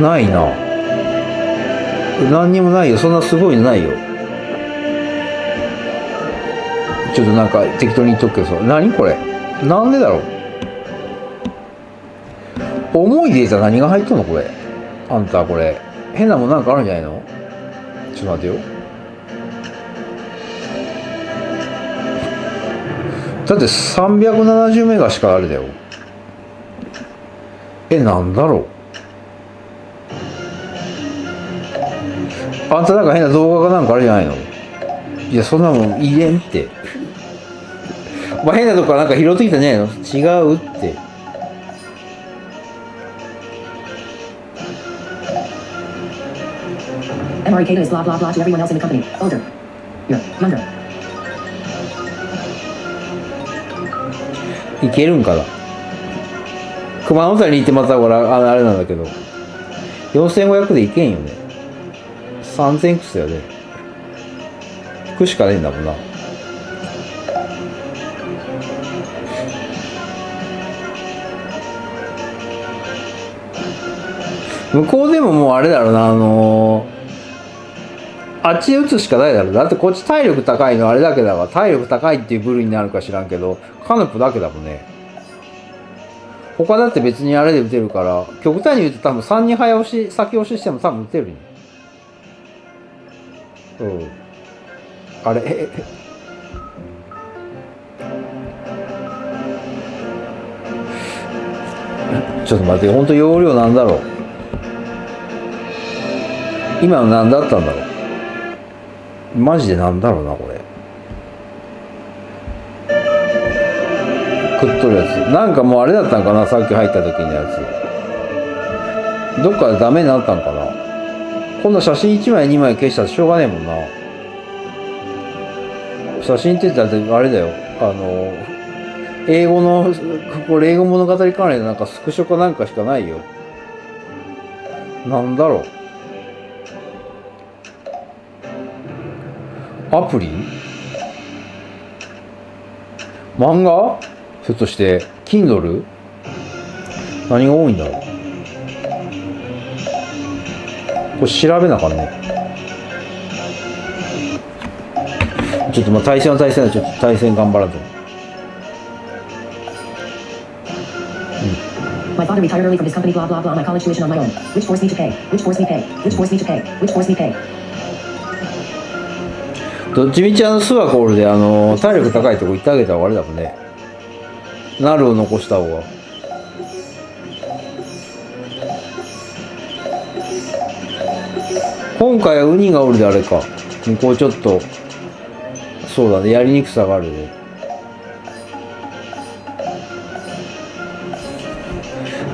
Speaker 1: ないな。何にもないよ。そんなすごいのないよ。ちょっとなんか適当に言っとくけどさ。何これ？なんでだろう？重いデータ何が入っとんのこれ？あんたこれ。変なもんなんかあるんじゃないの？ちょっと待ってよ。だって370メガしかあれだよ。えなんだろう？あんたなんか変な動画かなんかあるじゃないの？いやそんなもん入れんって。まあ変なとこからなんか拾ってきたんじゃないの？違うって.いけるんかな？熊本に行ってまたほらああれなんだけど。4500でいけんよね。3000いくつだよね引くしかねえんだもんな向こうでももうあれだろうなあのーあっちで打つしかないだろうだってこっち体力高いのあれだけだわ。体力高いっていう部類になるか知らんけどカヌプだけだもんね。他だって別にあれで打てるから極端に言うと多分3に早押し先押ししても多分打てるよ。うん。あれちょっと待って本当容量なんだろう。今の何だったんだろう？マジでなんだろうなこれ。食っとるやつ。なんかもうあれだったんかなさっき入った時のやつ。どっかでダメになったんかな。今度写真1枚2枚消したらしょうがねえもんな。写真って言ったらあれだよ。あの英語のこれ英語物語関連のなんかスクショかなんかしかないよ。なんだろう。アプリ漫画ひょっとして Kindle? 何が多いんだろうこれ調べなあかんねちょっとまあ対戦は対戦だちょっと対戦頑張らんと
Speaker 2: My father retired early from his company, blah, blah, blah. My college tuition on my own. Which forced me to pay? Which forced me pay? Which forced me to pay? Which forced me pay?
Speaker 1: どっちみちあのスワコールであの体力高いとこ行ってあげた方があれだもんね。ナルを残した方が。今回はウニがおるであれか。向こうちょっとそうだねやりにくさがあるね。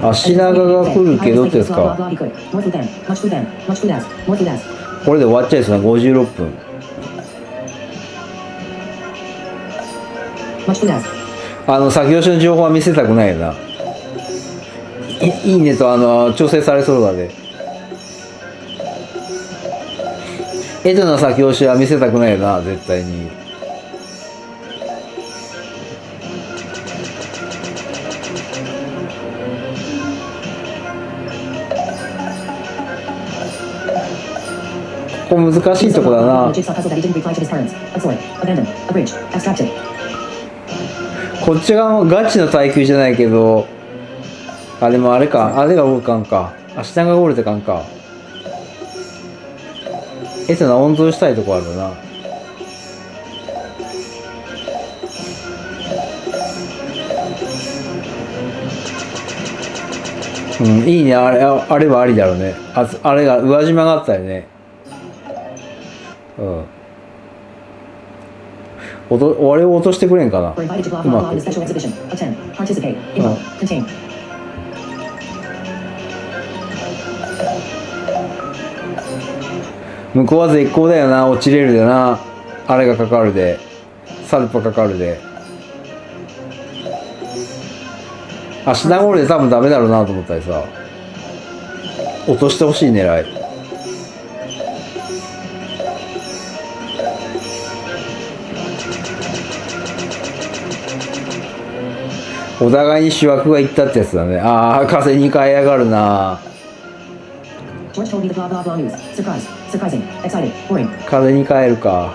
Speaker 1: 足長が来るけどってやつ
Speaker 2: Blah, blah,
Speaker 1: か.これで終わっちゃいですな56分あの先押しの情報は見せたくないよな。いいいねとあの調整されそうだね。エドの先押しは見せたくないよな絶対に。ここ難しいとこだなこっち側もガチの耐久じゃないけどあでもあれか。あれが折るかんか。足長が折れてかんか。えとな温存したいとこあるな。うんいいね。あれああれはありだろうね。ああれが宇和島があったよね。うん。落と終わりを落としてくれんかな？向こうは絶好だよな。落ちれるでな。あれがかかるで。サルパかかるで。足名残で多分ダメだろうなと思ったりさ。落としてほしい狙い。お互いに主役がいったってやつだね。ああ風に変えやがるな.風に変えるか。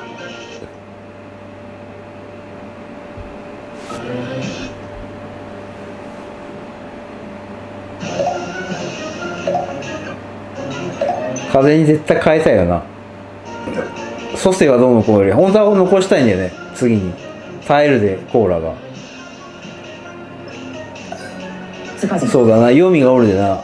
Speaker 1: 風に絶対変えたいよな。蘇生はどうのこうより本当は残したいんだよね。次に。耐えるでコーラがそうだなヨミがおるでな。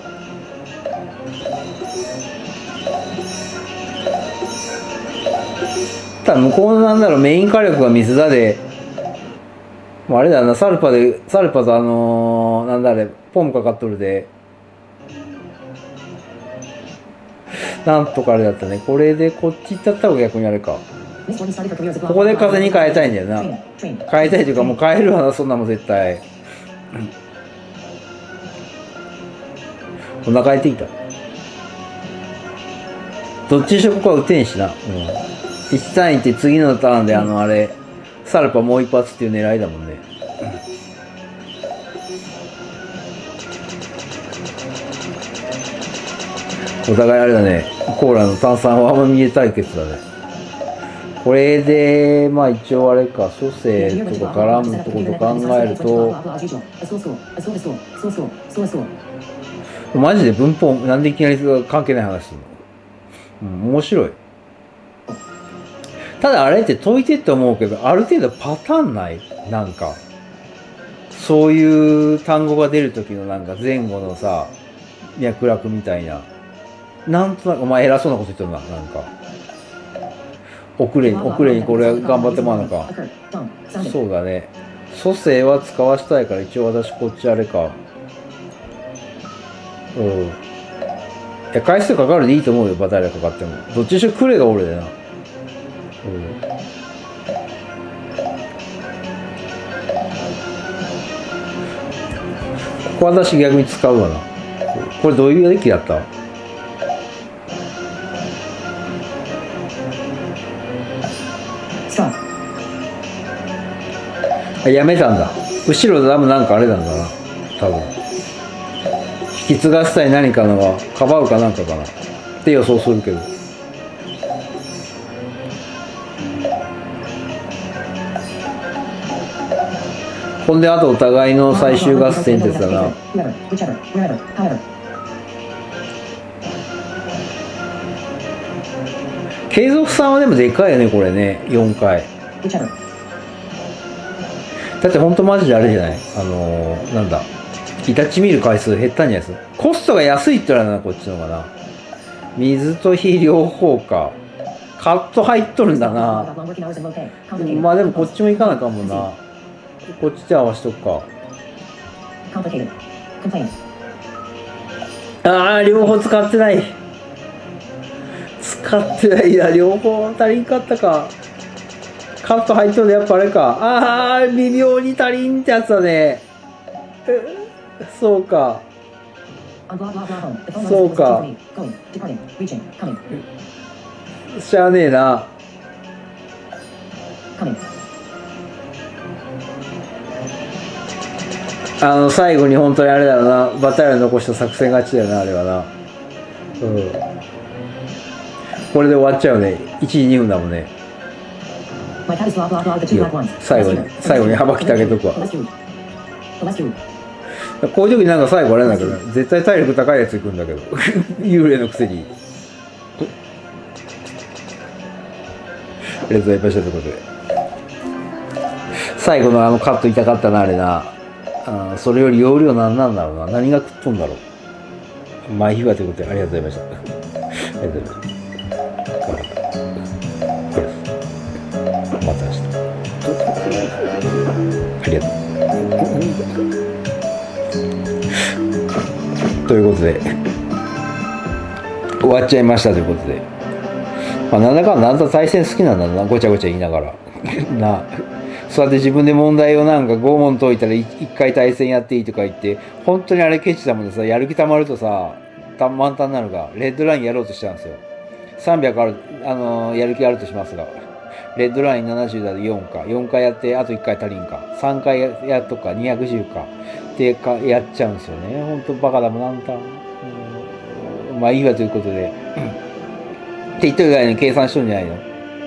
Speaker 1: ただ向こうのなんだろうメイン火力が水だであれだなサルパでサルパとあのー、なんだあれポンかかっとるで。なんとかあれだったね。これでこっち行っちゃった方が逆にあれか。ここで風に変えたいんだよな.変えたいというかもう変えるわなそんなもん絶対お腹空いてきた。どっちにしろここは打てんしな、うん、1単位って次のターンであのあれサルパもう一発っていう狙いだもんね。お互いあれだね。コーラの炭酸はあんま見え対決だね。これでまあ一応あれか蘇生とか絡むとこと考えると。
Speaker 2: そうそう。そうそう。そうそう。
Speaker 1: マジで文法なんでいきなり関係ない話するの、うん、面白い。ただあれって解いてって思うけどある程度パターンない？なんか。そういう単語が出る時のなんか前後のさ脈絡みたいな。なんとなくお前偉そうなこと言ってるななんか。遅れに遅れにこれ頑張ってもらうのか.そうだね蘇生は使わしたいから一応私こっちあれかうん。いや回数かかるでいいと思うよバタリアかかっても。どっちにしろクレがおるでな。うん。ここ私逆に使うわな。これどういう駅だった？やめたんだ。後ろで多分なんかあれなんだな。多分引き継がせたい何かのがかばうかなんかかなって予想するけどほんであとお互いの最終合戦ですだな
Speaker 2: Whoever. Whichever. Wherever. However.
Speaker 1: 継続さんはでもでかいよねこれね4回だってほんとマジであれじゃない？あのー、なんだ？イタチ見る回数減ったんじゃないですかコストが安いって言われるなこっちの方がな水と火両方かカット入っとるんだなまあでもこっちも行かなあかもなこっちで合わしとくかああ両方使ってない使ってないな両方足りんかったかカット入っとるのやっぱあれかああ微妙に足りんってやつだねそうか。
Speaker 2: そうか。
Speaker 1: しゃあねえな。あの最後に本当にあれだろうなバタリア残した作戦勝ちだよなあれはな、うん、これで終わっちゃうね1時2分だもんね最後に最後にはばきてげとくわ。こういう時なんか最後あれなんだけど絶対体力高いやついくんだけど幽霊のくせに。ありがとうございましたということで。最後のあのカット痛かったなあれな。あそれより容量なんなんだろうな。何が食っとんだろう。まあいいわということでありがとうございました。ありがとうございます。こということで。終わっちゃいましたということで、まあ、なんだかんだあんた対戦好きなんだな。ごちゃごちゃ言いながら。なそうやって自分で問題をなんか5問解いたら1回対戦やっていいとか言って本当にあれケチだもんでさやる気たまるとさた満タンなるがレッドラインやろうとしたんですよ。300ある、あのーやる気あるとしますが。レッドライン70だと4か。4回やって、あと1回足りんか。3回やっとくか、210か。ってかやっちゃうんですよね。ほんとバカだもん、なんた。うんまあいいわということで。って言ってる間に計算しとんじゃないの？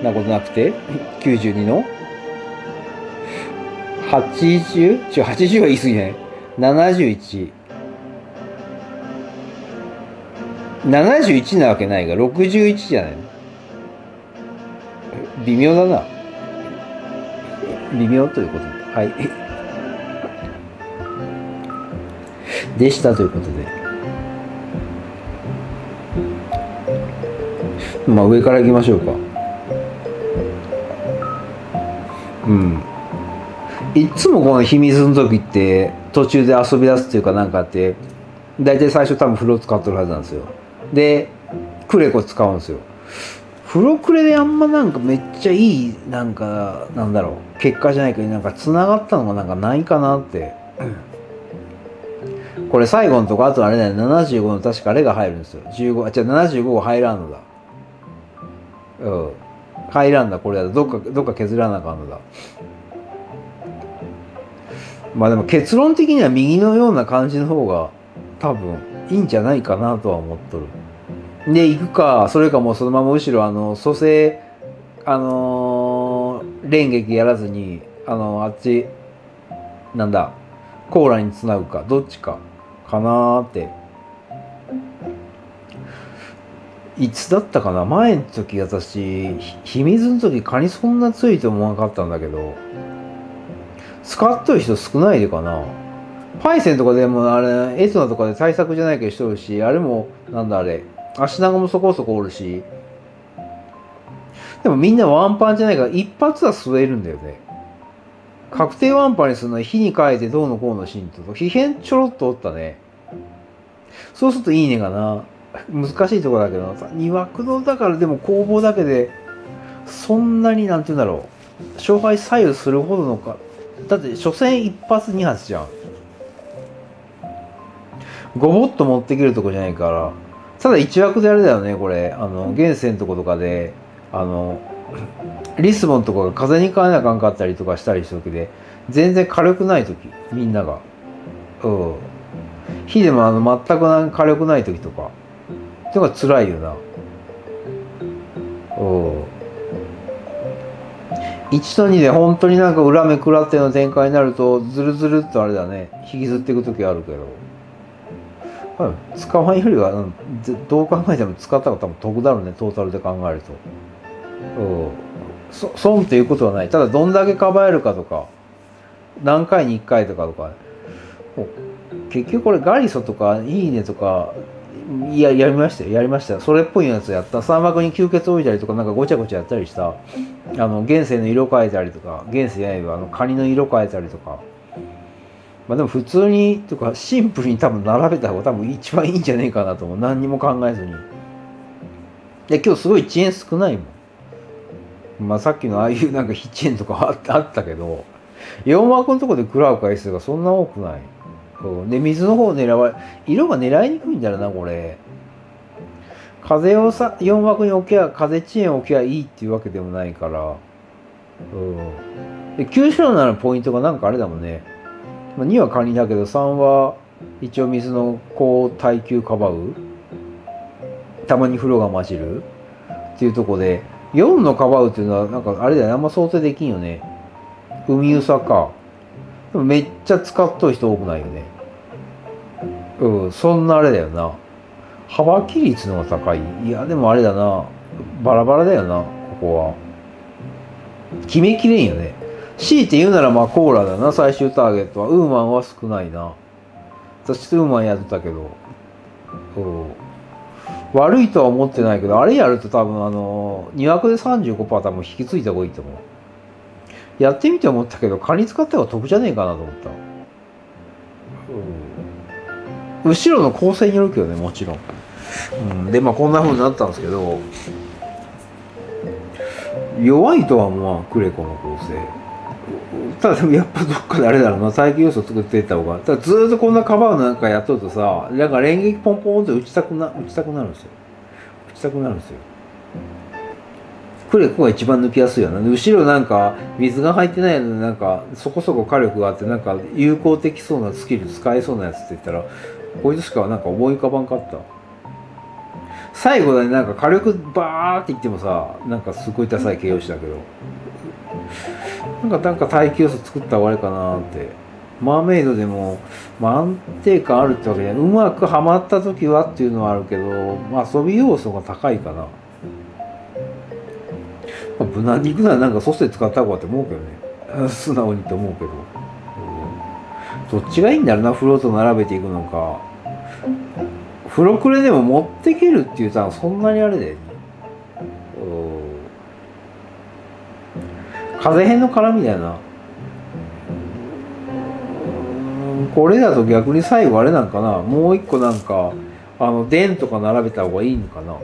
Speaker 1: なことなくて ?92 の ?80? ちょ、80は言い過ぎない。71。71なわけないが、61じゃないの？微妙だな。微妙ということで。はい。でしたということで。まあ上から行きましょうか。うん。いっつもこの秘密の時って途中で遊び出すっていうかなんかあって大体最初多分風呂使ってるはずなんですよ。でクレコ使うんですよ。風呂クレであんまなんかめっちゃいいなんかなんだろう結果じゃないけどなんか繋がったのがなんかないかなって。これ最後のとこあとあれだよ75の確かあれが入るんですよ。15あじゃあ75が入らんのだ。うん。入らんだこれだどっかどっか削らなあかんのだ。まあでも結論的には右のような感じの方が多分いいんじゃないかなとは思っとる。で、行くか、それかもうそのまま後ろ、あの、蘇生、あのー連撃やらずに、あのあっち、なんだ、コーラにつなぐか、どっちか、かなって。いつだったかな？前の時私、秘密の時カニそんな強いと思わなかったんだけど、使っとる人少ないでかな？パイセンとかでもあれ、エトナとかで対策じゃないけどしとるし、あれも、なんだあれ、足長もそこそこおるし、でもみんなワンパンじゃないから一発は吸えるんだよね。確定ワンパにするのは火に変えてどうのこうのシーンと、皮変ちょろっとおったね。そうするといいねがな。難しいところだけどさ、二枠のだからでも攻防だけで、そんなになんて言うんだろう。勝敗左右するほどのか。だって初戦一発二発じゃん。ごぼっと持ってけるとこじゃないから。ただ一枠であれだよね、これ。あの、現世のとことかで、あの、リスボンとかが風に変えなあかんかったりとかしたりした時で、全然軽くない時、みんなが。うん。火でもあの、全くな軽くない時とか。ってのが辛いよな。うん。1と2で本当になんか裏目食らっての展開になると、ずるずるっとあれだね、引きずっていく時あるけど。うん使わんよりは、どう考えても使った方が多分得だろうね、トータルで考えると。うん。損っていうことはない。ただどんだけかばえるかとか、何回に1回とかとか、結局これガリソとかいいねとか、いや、やりましたよ。やりましたよ。それっぽいやつやった。三幕に吸血置いたりとか、なんかごちゃごちゃやったりした。あの、現世の色変えたりとか、現世やいば、あの、カニの色変えたりとか。まあでも普通に、とか、シンプルに多分並べた方が多分一番いいんじゃねえかなと思う。何にも考えずに。で、今日すごい遅延少ないもん。まあさっきのああいうなんかヒチェンとかあったけど、4枠のとこで食らう回数がそんな多くない。うんで、水の方狙わ、色が狙いにくいんだよな、これ。風をさ、4枠に置けば、風遅延置けばいいっていうわけでもないから。うん。で、9種ならポイントがなんかあれだもんね。まあ、2はカニだけど、3は一応水の高耐久かばう。たまに風呂が混じる。っていうとこで、4のかばうっていうのは、なんかあれだよね、あんま想定できんよね。海うさか。でもめっちゃ使っとる人多くないよね。うん、そんなあれだよな。幅切り率の方が高い。いや、でもあれだな。バラバラだよな、ここは。決めきれんよね。強いて言うならまあコーラだな、最終ターゲットは。ウーマンは少ないな。私ウーマンやってたけど。うん。悪いとは思ってないけど、あれやると多分あの、2枠で35%多分引き継いだ方がいいと思う。やってみて思ったけど、カニ使った方が得じゃねえかなと思った。うん、後ろの構成によるけどね、もちろん。うん、で、まあこんな風になったんですけど、弱いとはまあ、クレコの構成。ただでもやっぱどっかであれだろうな、耐久要素作っていった方が。ただずっとこんなカバーなんかやっとるとさ、なんか連撃ポンポンって打ちたくな、打ちたくなるんですよ。打ちたくなるんですよ。クレコが一番抜きやすいよな後ろなんか水が入ってないのでなんかそこそこ火力があってなんか有効的そうなスキル使えそうなやつって言ったらこいつしかなんか思い浮かばんかった最後だねなんか火力バーって言ってもさなんかすごいダサい形容詞だけどなんかなんか耐久差作ったら終わりかなって。マーメイドでも、まあ、安定感あるってわけでうまくはまった時はっていうのはあるけど、まあ、遊び要素が高いかな、まあ、無難に行くならなんかソセ使った方がって思うけどね。素直にって思うけど、うん、どっちがいいんだろうなフロート並べていくのか。フロクレでも持ってけるっていうとそんなにあれだよね、うん、風変の絡みだよな。これだと逆に最後あれなんかな。もう一個なんかあの電とか並べた方がいいのかな。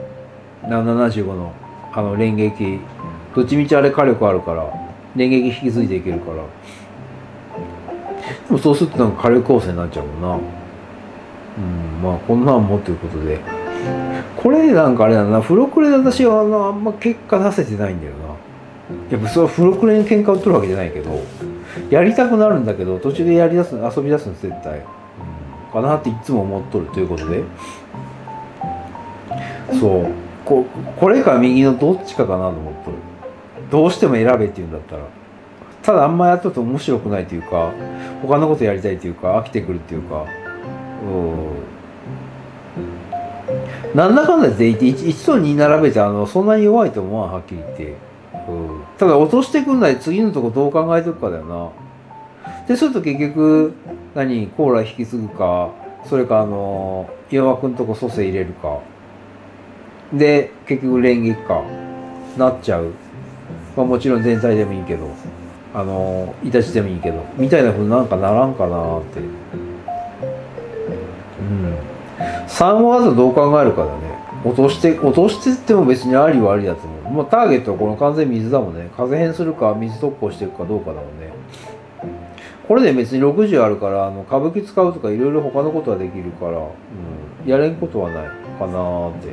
Speaker 1: 75のあの連撃。どっちみちあれ火力あるから連撃引き継いでいけるから。でもそうするとなんか火力構成になっちゃうもんな。うんまあこんなんもということで。これなんかあれだな。フロクレで私はあのあんま結果出せてないんだよな。いやそれはフロクレに喧嘩売ってるわけじゃないけどやりたくなるんだけど途中でやりだす遊び出すの絶対、うん、かなっていつも思っとるということで。そう。ここれか右のどっちかかなと思っとる。どうしても選べって言うんだったら。ただあんまやっとると面白くないというか他のことやりたいというか飽きてくるっていうか。うん。なんだかんだで言って 1, と2並べてあのそんなに弱いと思わんはっきり言って。うん、ただ落としてくんない次のとこどう考えておくかだよな。でそうすると結局何コーラ引き継ぐかそれかあの岩場君とこ蘇生入れるか。で結局連撃か。なっちゃう、まあ、もちろん全体でもいいけど。あのいたちでもいいけど。みたいなふうになんかならんかなって。うん。3はあとどう考えるかだね。落として落としてっても別にありはありだと思う。もうターゲットはこの完全水だもんね。風変するか水特攻していくかどうかだもんね。これで別に60あるからあの歌舞伎使うとかいろいろ他のことはできるから、うん、やれんことはないかなって。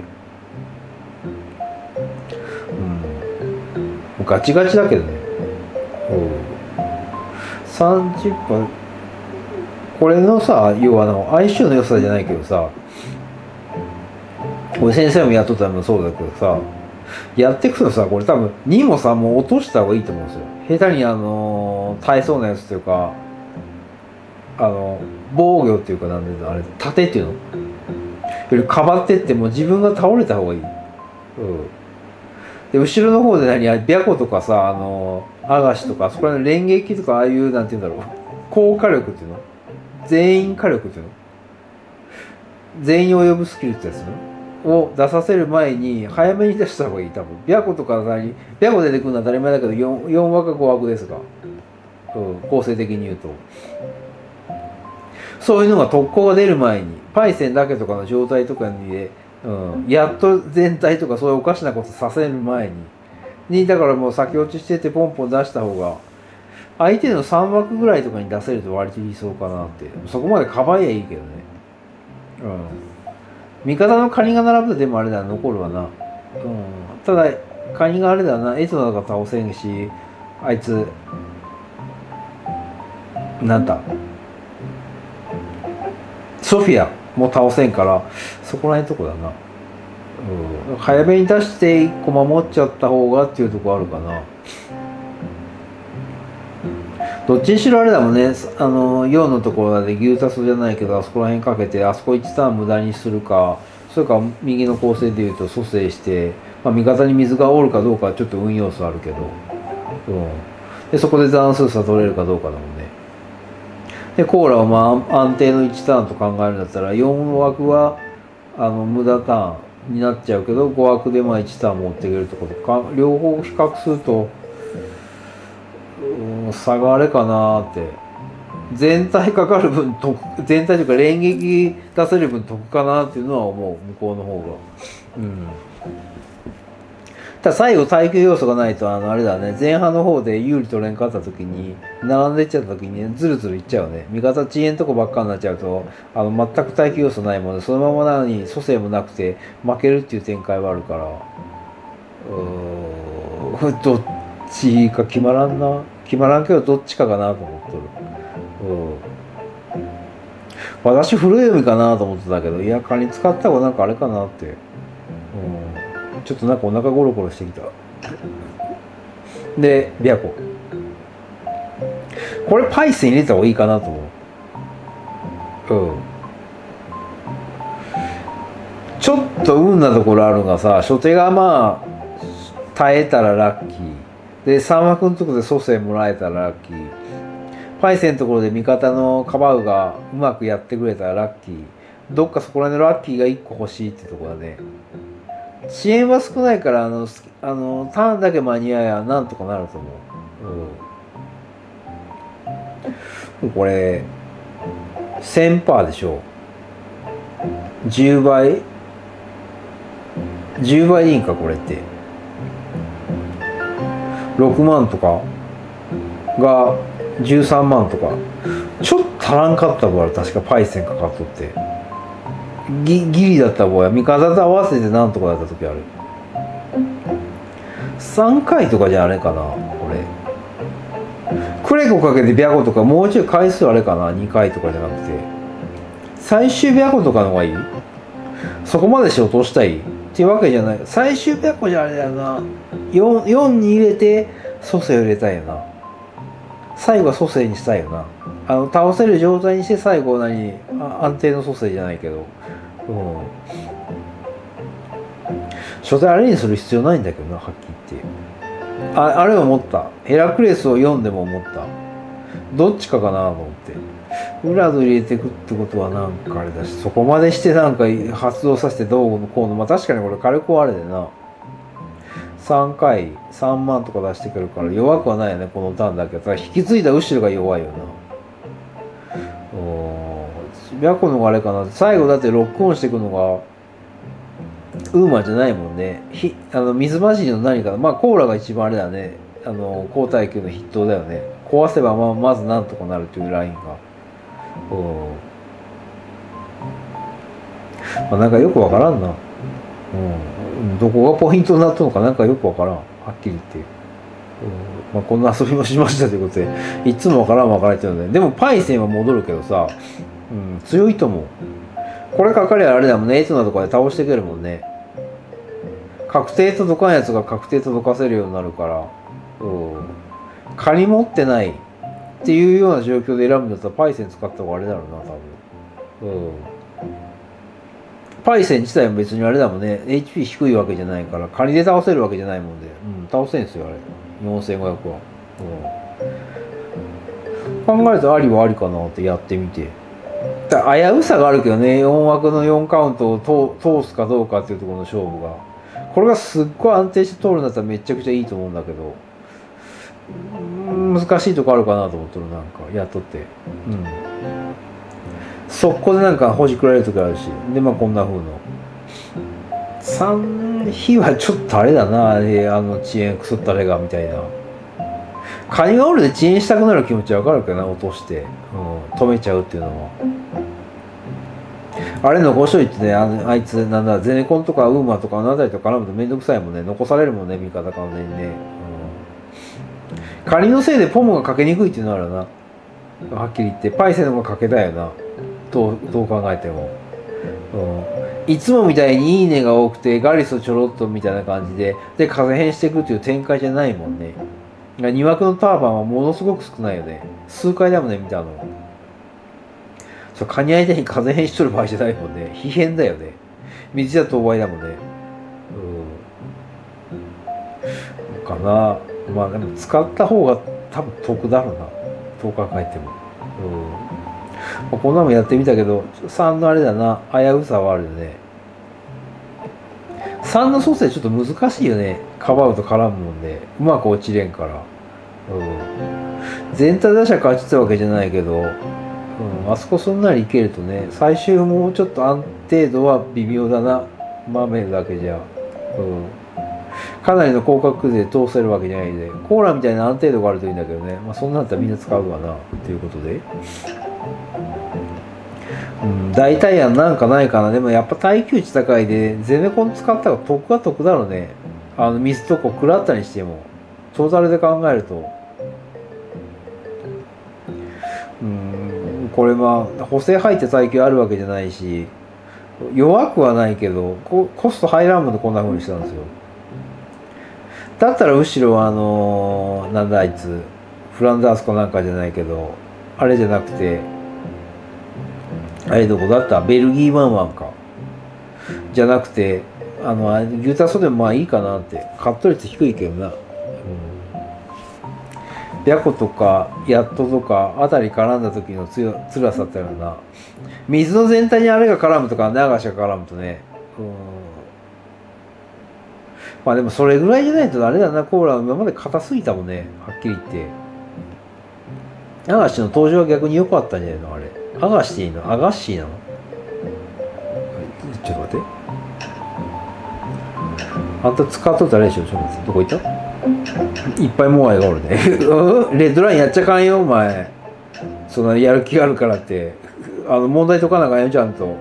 Speaker 1: うん。ガチガチだけどね。うん。30分。これのさ要はあの相性の良さじゃないけどさこれ先生もやっとったのもそうだけどさやっていくとさこれ多分2もさも落とした方がいいと思うんですよ。下手にあの耐えそうなやつというかあの防御っていうかなんであれ盾っていうの？よりかばってっても自分が倒れた方がいい、うん、で後ろの方で何白虎とかさあのアガシとかそこら辺連撃とかああいうなんて言うんだろう高火力っていうの？全員火力っていうの？全員を呼ぶスキルってやつの？を出させる前に早めに出した方がいい多分。白虎とか何？白虎出てくるのは当たり前だけど 4, 4枠か5枠ですが、うん、構成的に言うと。そういうのが特攻が出る前にパイセンだけとかの状態とかにで、うん、やっと全体とかそういうおかしなことさせる前に。にだからもう先落ちしててポンポン出した方が相手の3枠ぐらいとかに出せると割と理想かなって。そこまでかばえばいいけどね。うん味方のカニが並ぶとでもあれだ残るわな、うん、ただカニがあれだな。エトナが倒せんしあいつなんだ。ソフィアも倒せんからそこら辺のとこだな、うん、早めに出して1個守っちゃった方がっていうとこあるかなどっちにしろあれだもんね。あの4のところで牛タスじゃないけどあそこら辺かけてあそこ1ターン無駄にするかそれか右の構成でいうと蘇生して、まあ、味方に水がおるかどうかはちょっと運要素あるけど、うん、でそこで残数差取れるかどうかだもんね。でコーラをまあ安定の1ターンと考えるんだったら4枠はあの無駄ターンになっちゃうけど5枠でまあ1ターン持っていけるとことか。両方比較すると差があれかなって。全体かかる分得全体というか連撃出せる分得かなっていうのは思う向こうの方が。うん。ただ最後耐久要素がないとあのあれだね。前半の方で有利取れんかった時に並んでいっちゃった時にズルズルいっちゃうね。味方遅延とこばっかになっちゃうとあの全く耐久要素ないものでそのままなのに蘇生もなくて負けるっていう展開はあるから。うーん。どっちか決まらんな。決まらんけどどっちかかなと思っとる。うん。私古い読みかなと思ってたけどいやカニ使った方がなんかあれかなって、うん、ちょっとなんかお腹ゴロゴロしてきた。で琵琶湖。これパイセン入れた方がいいかなと思う。うん。ちょっと運なところあるがさ初手がまあ耐えたらラッキー。で3枠のところで蘇生もらえたらラッキー。パイセンのところで味方のカバウがうまくやってくれたらラッキー。どっかそこら辺のラッキーが1個欲しいってとこだね。遅延は少ないからあのあのターンだけ間に合えばなんとかなると思う、うん、これ1000パーでしょ10倍。10倍でいいんかこれって。6万とか？が13万とか？ちょっと足らんかった場合確かパイセンかかっとって。ギギリだった場合は味方と合わせてなんとかだった時ある。3回とかじゃあれかなこれ。クレコかけてビャコとかもうちょい回数あれかな2回とかじゃなくて。最終ビャコとかの方がいい？そこまでして落としたい？っていうわけじゃない。最終ビャコじゃあれだよな。4, 4に入れて蘇生を入れたいよな。最後は蘇生にしたいよな。あの倒せる状態にして最後何？安定の蘇生じゃないけど。うん。初手あれにする必要ないんだけどなはっきり言って。ああれ思った。ヘラクレスを読んでも思った。どっちかかなと思って。裏で入れていくってことはなんかあれだしそこまでしてなんか発動させてどうのこうのまあ確かにこれ火力はあれでな。3回3万とか出してくるから弱くはないよねこのターンだけど引き継いだ後ろが弱いよな。白子のがあれかな。最後だってロックオンしていくのがウーマじゃないもんね。ひあの水混じりの何か。まあコーラが一番あれだね。あの高耐久の筆頭だよね。壊せばまあまずなんとかなるというラインが。う。んまあなんかよくわからんな。うん。どこがポイントになったのかなんかよくわからん。はっきり言って。うん。まあ、こんな遊びもしましたということでいつもわからんわからんって言うので。でもパイセンは戻るけどさ、うん、強いと思う。これかかりゃあれだもんね。エイトナとかで倒してくれるもんね。確定届かんやつが確定届かせるようになるから。う。ん仮持ってないっていうような状況で選ぶんだったらパイセン使った方があれだろうな多分。うん。パイセン自体も別にあれだもんね。HP 低いわけじゃないから仮で倒せるわけじゃないもんで、うん、倒せんすよあれ。4500は、うん、考えるとありはありかなってやってみて。危うさがあるけどね。4枠の4カウントを通すかどうかっていうところの勝負が。これがすっごい安定して通るんだったらめちゃくちゃいいと思うんだけど。難しいとこあるかなと思ってるなんかやっとって。うん。速攻でなんかほじくられる時あるし。でまあこんな風の。3日はちょっとあれだな。あれあの遅延くすったれがみたいな。カニがおるで遅延したくなる気持ちわかるけどな落として、うん、止めちゃうっていうのは。あれ残しといてねあのあいつなんだゼネコンとかウーマとかあの辺りと絡むとめんどくさいもんね。残されるもんね味方完全にね、うん、カニのせいでポモがかけにくいっていうのあるな。はっきり言って。パイセンの方がかけたいよな。どうどう考えても、うん、いつもみたいにいいねが多くてガリスちょろっとみたいな感じでで風変していくっていう展開じゃないもんね。2枠のターバンはものすごく少ないよね。数回だもんね見たの。そうカニ相手に風変しとる場合じゃないもんね。皮変だよね。水じゃ当倍だもんね。うん。かなまあでも使った方が多分得だろうな。どう考えても。うん。まあ、こんなもんやってみたけど3のあれだな。危うさはあるよね。3の蘇生ちょっと難しいよね。かばうと絡むもんで。うまく落ちれんから。うん。全体打者勝ちたわけじゃないけど、うん、あそこそんなにいけるとね。最終もうちょっと安定度は微妙だな。豆だけじゃ。うん。かなりの広角で通せるわけじゃないんでコーラみたいな安定度があるといいんだけどね、まあ、そんなんだったらみんな使うわなっていうことで。うん、大体やんなんかないかな。でもやっぱ耐久値高いでゼネコン使ったら得は得だろうね。あの水とこ食らったにしてもトータルで考えると。うんこれは補正入って耐久あるわけじゃないし弱くはないけどココスト入らんもんでこんな風にしたんですよ。だったら後ろはあのーなんだあいつフランダースかなんかじゃないけどあれじゃなくてあれどこだった？ベルギーワンワンか。じゃなくてあの牛タンソでもまあいいかなって。カット率低いけどな。うん。ヤコとかヤットとかあたり絡んだ時の強辛さってのはな。水の全体にあれが絡むとか流しが絡むとね。うん。まあでもそれぐらいじゃないとあれだなコーラは今まで硬すぎたもんねはっきり言って。アガシの登場は逆に良かったんじゃないのあれ。アガシっていいの？アガッシーなの？ちょっと待って。あんた使っとったらあれでしょちょっと待ってどこ行った？いっぱいモアイがおるね。う んレッドラインやっちゃかんよお前。そんなやる気があるからって。あの問題解かなあかんよちゃんと。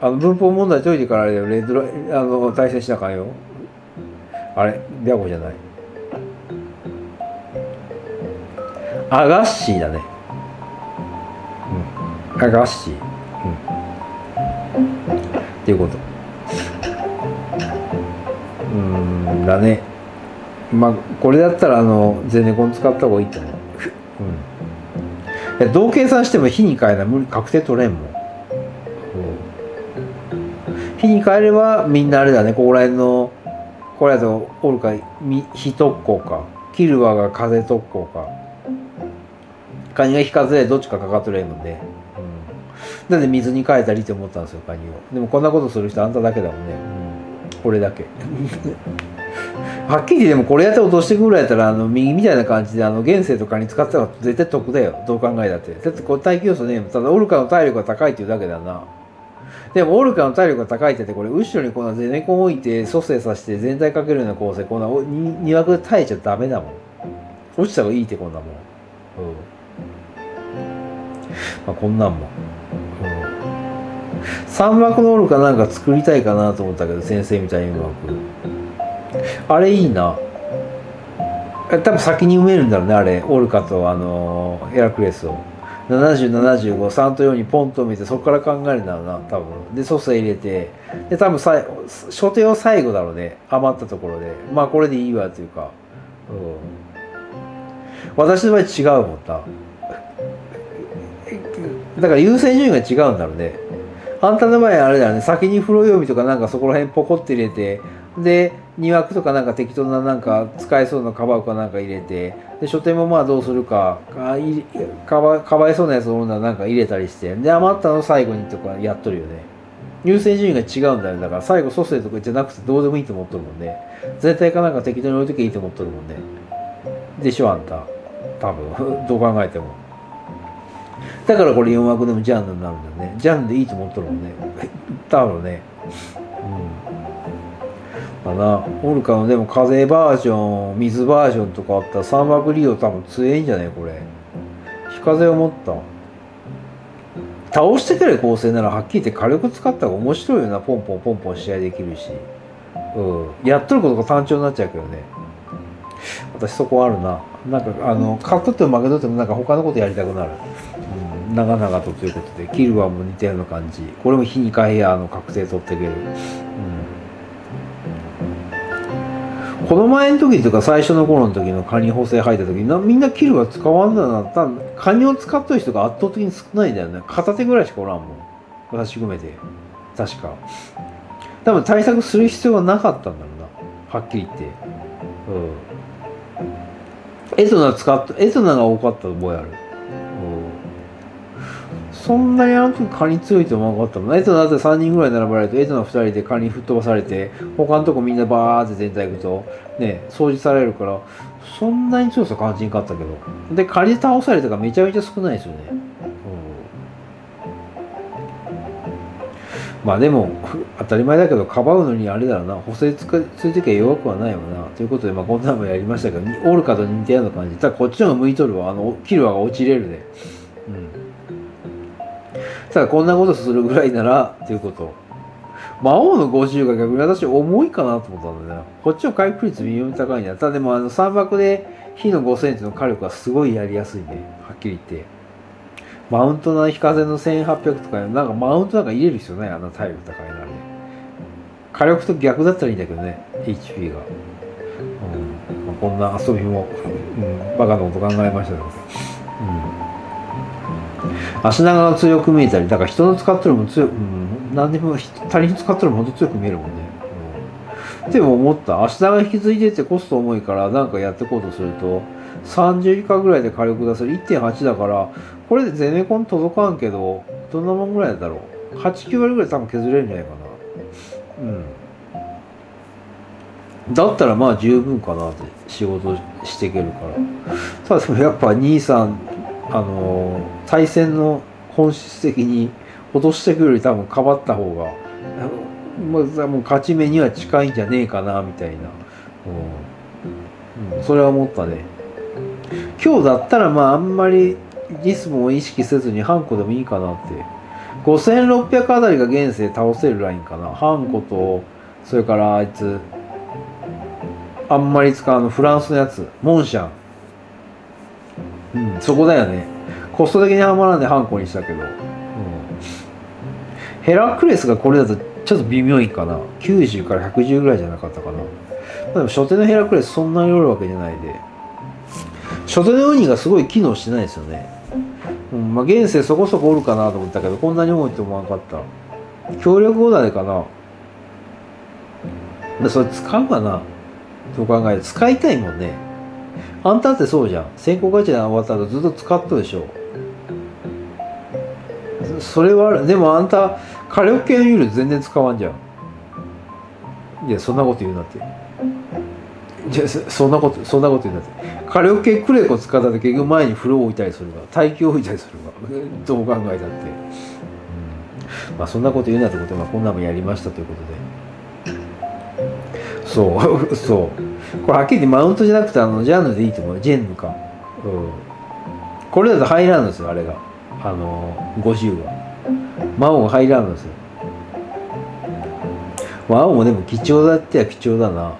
Speaker 1: あの文法問題解いてからレッドラインあの対戦しなあかんよあれビャゴじゃない。アガッシーだね。うん。アガッシー。うん。っていうこと。うんだね。まあこれだったらあのゼネコン使った方がいいと思う。うん。いやどう計算しても火に変えない。無理確定取れんもん、うん、火に変えればみんなあれだね。ここら辺のこれだとおるか火特攻か。キルワが風特攻か。カニが火風でどっちかかかっとれんもんね、うん、なんで水に変えたりって思ったんですよカニを。でもこんなことする人あんただけだもんね、うん、俺だけ。はっきりでもこれやって落としてくぐらいやったらあの右みたいな感じであの現世とかに使ってたら絶対得だよ。どう考えたって。だってこれ耐久要素ねただオルカの体力が高いっていうだけだな。でもオルカの体力が高いって言ってこれ後ろにこんなゼネコン置いて蘇生させて全体かけるような構成こんな2枠で耐えちゃダメだもん。落ちた方がいいってこんなもん。うん。まあこんなんも、うん、3枠のオルカなんか作りたいかなと思ったけど先生みたいにうまく。あれいいな。多分先に埋めるんだろうねあれ。オルカとあのヘラクレスを。7075と4にポンと埋めてそこから考えるんだろうな多分。で蘇生入れてで多分さ初手を最後だろうね。余ったところで。まあこれでいいわというか、うん、私の場合違うもんな。だから優先順位が違うんだろうね。あんたの場合あれだよね。先に風呂読みとかなんかそこら辺ポコって入れてで2枠とかなんか適当ななんか使えそうなカバーかなんか入れてで書店もまあどうするかかばかばいそうなやつをなんか入れたりしてで余ったの最後にとかやっとるよね。優先順位が違うんだよだから最後蘇生とかじゃなくてどうでもいいと思っとるもんね。絶対かなんか適当に置いときゃいいと思っとるもんね。でしょあんた。多分。どう考えても。だからこれ4枠でもジャンルになるんだよね。ジャンルでいいと思っとるもんね。多分ね。かな。オルカのでも風バージョン水バージョンとかあったら3枠利用多分強いんじゃないこれ。日風を持った。倒してくる構成なら。はっきり言って火力使った方が面白いよな。ポンポンポンポン試合できるし。うん。やっとることが単調になっちゃうけどね。私そこあるな。なんかあの勝っとっても負けとってもなんか他のことやりたくなる、うん、長々とということでキルはもう似たような感じ。これも火に変えやの確定取っていける、うん、この前の時とか最初の頃の時のカニ補正入った時なみんなキルは使わんだなったカニを使っとる人が圧倒的に少ないんだよね。片手ぐらいしかおらんもん。私含めて。確か。多分対策する必要がなかったんだろうな。はっきり言って。うん。エトナ使っエトナが多かった覚えある、そんなにあの時カニ強いと思わなかったもんエトナだって3人ぐらい並ばれるとエトナ2人でカニ吹っ飛ばされて他のとこみんなバーって全体行くとね掃除されるからそんなに強さ感じんかったけど。でカニ倒されたかめちゃめちゃ少ないですよね、うん、まあでも当たり前だけどかばうのにあれだろうな。補正つかついてきゃ弱くはないよな。ということでまあこんなのもやりましたけどオルカと似たような感じ。ただこっちの方が向いとるわ。あのキルワが落ちれるで、うん、ただこんなことするぐらいならということ。魔王の50が逆に私重いかなと思ったんだよね。こっちの回復率微妙に高いんだただでもあの3爆で火の5センチの火力はすごいやりやすいね。はっきり言って。マウントの非風の1800とかなんかマウントなんか入れる必要ない。あんな体力高いなあれ火力と逆だったらいいんだけどね。HP が、うん。まあ、こんな遊びも、うん、バカなこと考えましたけど、うん、足長が強く見えたりだから人の使ってるも強く、うん、何でも他人使ってるもほんと強く見えるもんね、うん、でも思った足長引き継いでてコスト重いからなんかやってこうとすると30以下ぐらいで火力出せる。1.8だからこれでゼネコン届かんけどどんなもんぐらいだろう。89割ぐらい多分削れるんじゃないかな。うん。だったらまあ十分かなって仕事していけるから。ただでもやっぱ兄さんあの対戦の本質的に落としてくるより多分かばった方がもうもう勝ち目には近いんじゃねえかなみたいな、うん。うん、それは思ったね。今日だったらまああんまりリスムを意識せずにハンコでもいいかなって。5600あたりが現世倒せるラインかな。ハンコとそれからあいつあんまり使うのフランスのやつモンシャン。うんそこだよね。コスト的にはまらんでハンコにしたけど、うん、ヘラクレスがこれだとちょっと微妙いかな。90から110ぐらいじゃなかったかな。でも初手のヘラクレスそんなにおるわけじゃないで。初手のウニがすごい機能してないですよね。うん、まあ現世そこそこおるかなと思ったけどこんなに多いと思わなかった。協力オーダーでかな。でそれ使うかな。と考えて使いたいもんね。あんたってそうじゃん。先行ガチャ終わった後ずっと使ったでしょ。それはでもあんた火力系のユール全然使わんじゃん。いやそんなこと言うなって。じゃそんなことそんなこと言うなって。火力系クレコ使ったら結局前に風呂置いたりするが耐久置いたりするが どう考えたって、まあそんなこと言うなってことはこんなもんやりましたということで。そう そう。これはっきりマウントじゃなくてあのジャンルでいいと思う。ジェンヌか、うん、これだと入らんですよあれが。あの50が魔王入らんですよ。魔王もでも貴重だっては貴重だな。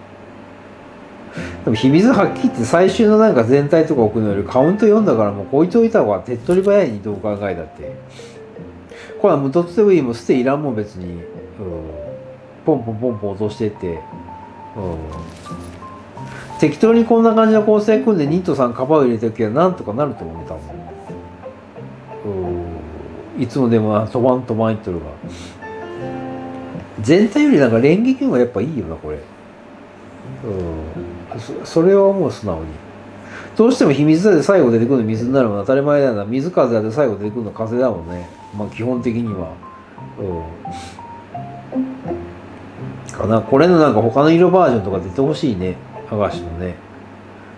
Speaker 1: でも秘密はっきり言って最終のなんか全体とか置くのよりカウント読んだからもう置いといた方が手っ取り早いにどう考えたって。これは無凸でもいいもん捨ていらんもん別に、うん、ポンポンポンポン落としてって、うん、適当にこんな感じの構成組んでニットさんカバーを入れておけばなんとかなると思う多分、いつもでも飛ばん飛ばん言っとるが全体よりなんか連撃の方がやっぱいいよなこれ。うん。そそれはもう素直に。どうしても秘密だで最後出てくるの水になるのは当たり前だ。よな水風だって最後出てくるの風だもんね。まあ基本的には。うん。かな。これのなんか他の色バージョンとか出てほしいね。アガシのね。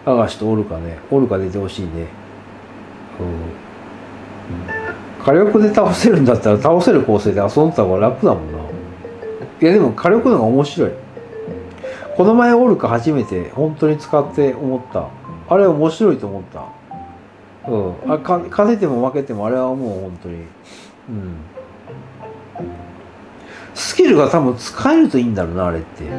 Speaker 1: アガシとオルカね。オルカ出てほしいね。うんうん。火力で倒せるんだったら倒せる構成で遊んだ方が楽だもんな。いやでも火力の方が面白い。この前オルカ初めて本当に使って思った。あれ面白いと思った。うん。あか勝てても負けてもあれはもう本当に。うん。スキルが多分使えるといいんだろうなあれって。だ